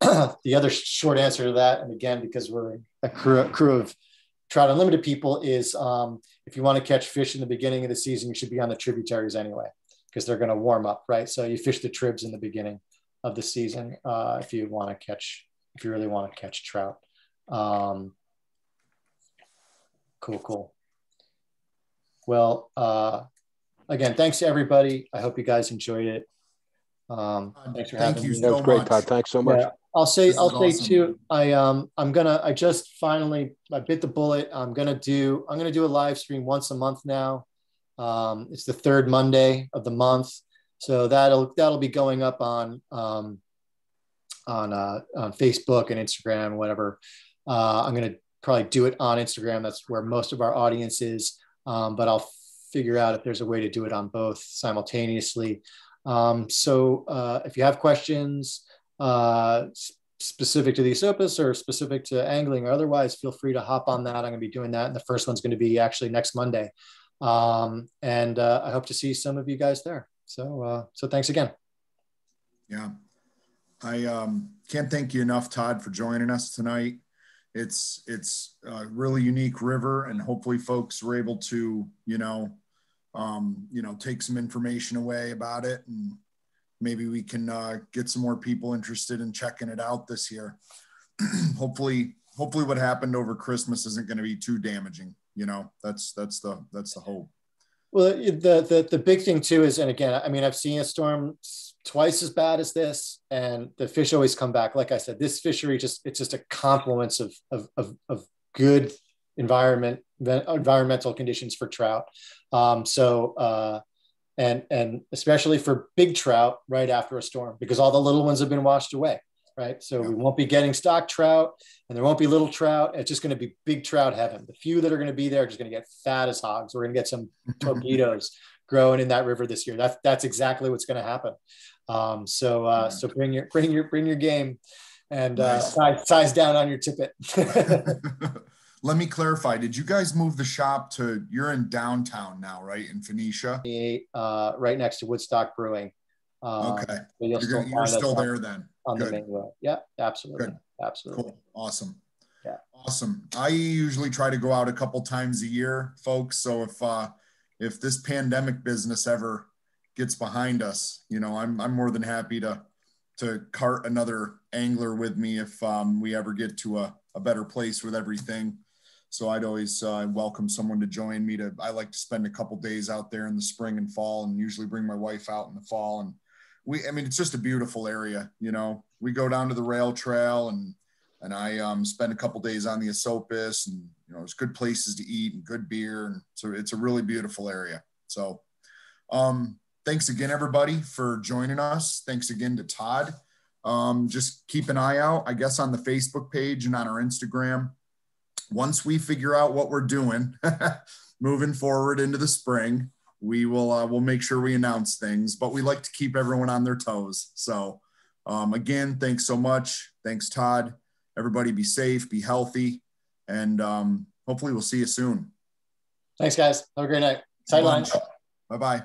S2: the other short answer to that, and again because we're a crew, crew of Trout Unlimited people, is um, if you want to catch fish in the beginning of the season, you should be on the tributaries anyway because they're going to warm up, right? So you fish the tribs in the beginning of the season uh, if you want to catch, if you really want to catch trout. Um, cool, cool. Well, uh, again, thanks to everybody. I hope you guys enjoyed it. Um, thanks for Thank having
S3: me. that was great, Todd. Thanks so much. Yeah.
S2: I'll say, this I'll say awesome. too. I um, I'm gonna. I just finally, I bit the bullet. I'm gonna do. I'm gonna do a live stream once a month now. Um, it's the third Monday of the month, so that'll that'll be going up on um, on uh, on Facebook and Instagram, whatever. Uh, I'm gonna probably do it on Instagram. That's where most of our audience is, um, but I'll figure out if there's a way to do it on both simultaneously. Um, so uh, if you have questions uh, specific to the Esopus or specific to angling or otherwise, feel free to hop on that. I'm going to be doing that. And the first one's going to be actually next Monday. Um, and uh, I hope to see some of you guys there. So, uh, so thanks again.
S1: Yeah, I um, can't thank you enough, Todd, for joining us tonight. It's it's a really unique river, and hopefully, folks were able to, you know, um, you know, take some information away about it, and maybe we can uh, get some more people interested in checking it out this year. hopefully, hopefully, what happened over Christmas isn't going to be too damaging you know that's that's the that's the hope
S2: well the, the the big thing too is and again i mean i've seen a storm twice as bad as this and the fish always come back. Like i said this fishery just it's just a confluence of of of, of good environment environmental conditions for trout. Um, so uh, and and especially for big trout right after a storm because all the little ones have been washed away right? So yeah. we won't be getting stock trout and there won't be little trout. It's just going to be big trout heaven. The few that are going to be there are just going to get fat as hogs. We're going to get some torpedoes growing in that river this year. That's, that's exactly what's going to happen. Um, so, uh, so bring your, bring your, bring your game and uh, size, size down on your tippet.
S1: Let me clarify. Did you guys move the shop to, you're in downtown now, right? In Phoenicia?
S2: Uh, right next to Woodstock Brewing.
S1: Um, okay. You're, still, you're still there then
S2: on Good. the main road. Yeah, absolutely. Good. Absolutely. Cool.
S1: Awesome.
S2: Yeah.
S1: Awesome. I usually try to go out a couple times a year, folks. So if uh if this pandemic business ever gets behind us, you know, I'm I'm more than happy to to cart another angler with me if um, we ever get to a, a better place with everything. So I'd always uh, welcome someone to join me. To I like to spend a couple days out there in the spring and fall, and usually bring my wife out in the fall and we, I mean, it's just a beautiful area. You know, we go down to the rail trail and and I um, spend a couple days on the Esopus, and you know, there's good places to eat and good beer, and so it's a really beautiful area. So, um, thanks again, everybody, for joining us. Thanks again to Todd. Um, just keep an eye out, I guess, on the Facebook page and on our Instagram. Once we figure out what we're doing, moving forward into the spring, we will uh, we'll make sure we announce things. But we like to keep everyone on their toes. So, um, again, thanks so much. Thanks, Todd. Everybody, be safe, be healthy, and um, hopefully, we'll see you soon.
S2: Thanks, guys. Have a great night. Sidelines.
S1: Bye bye.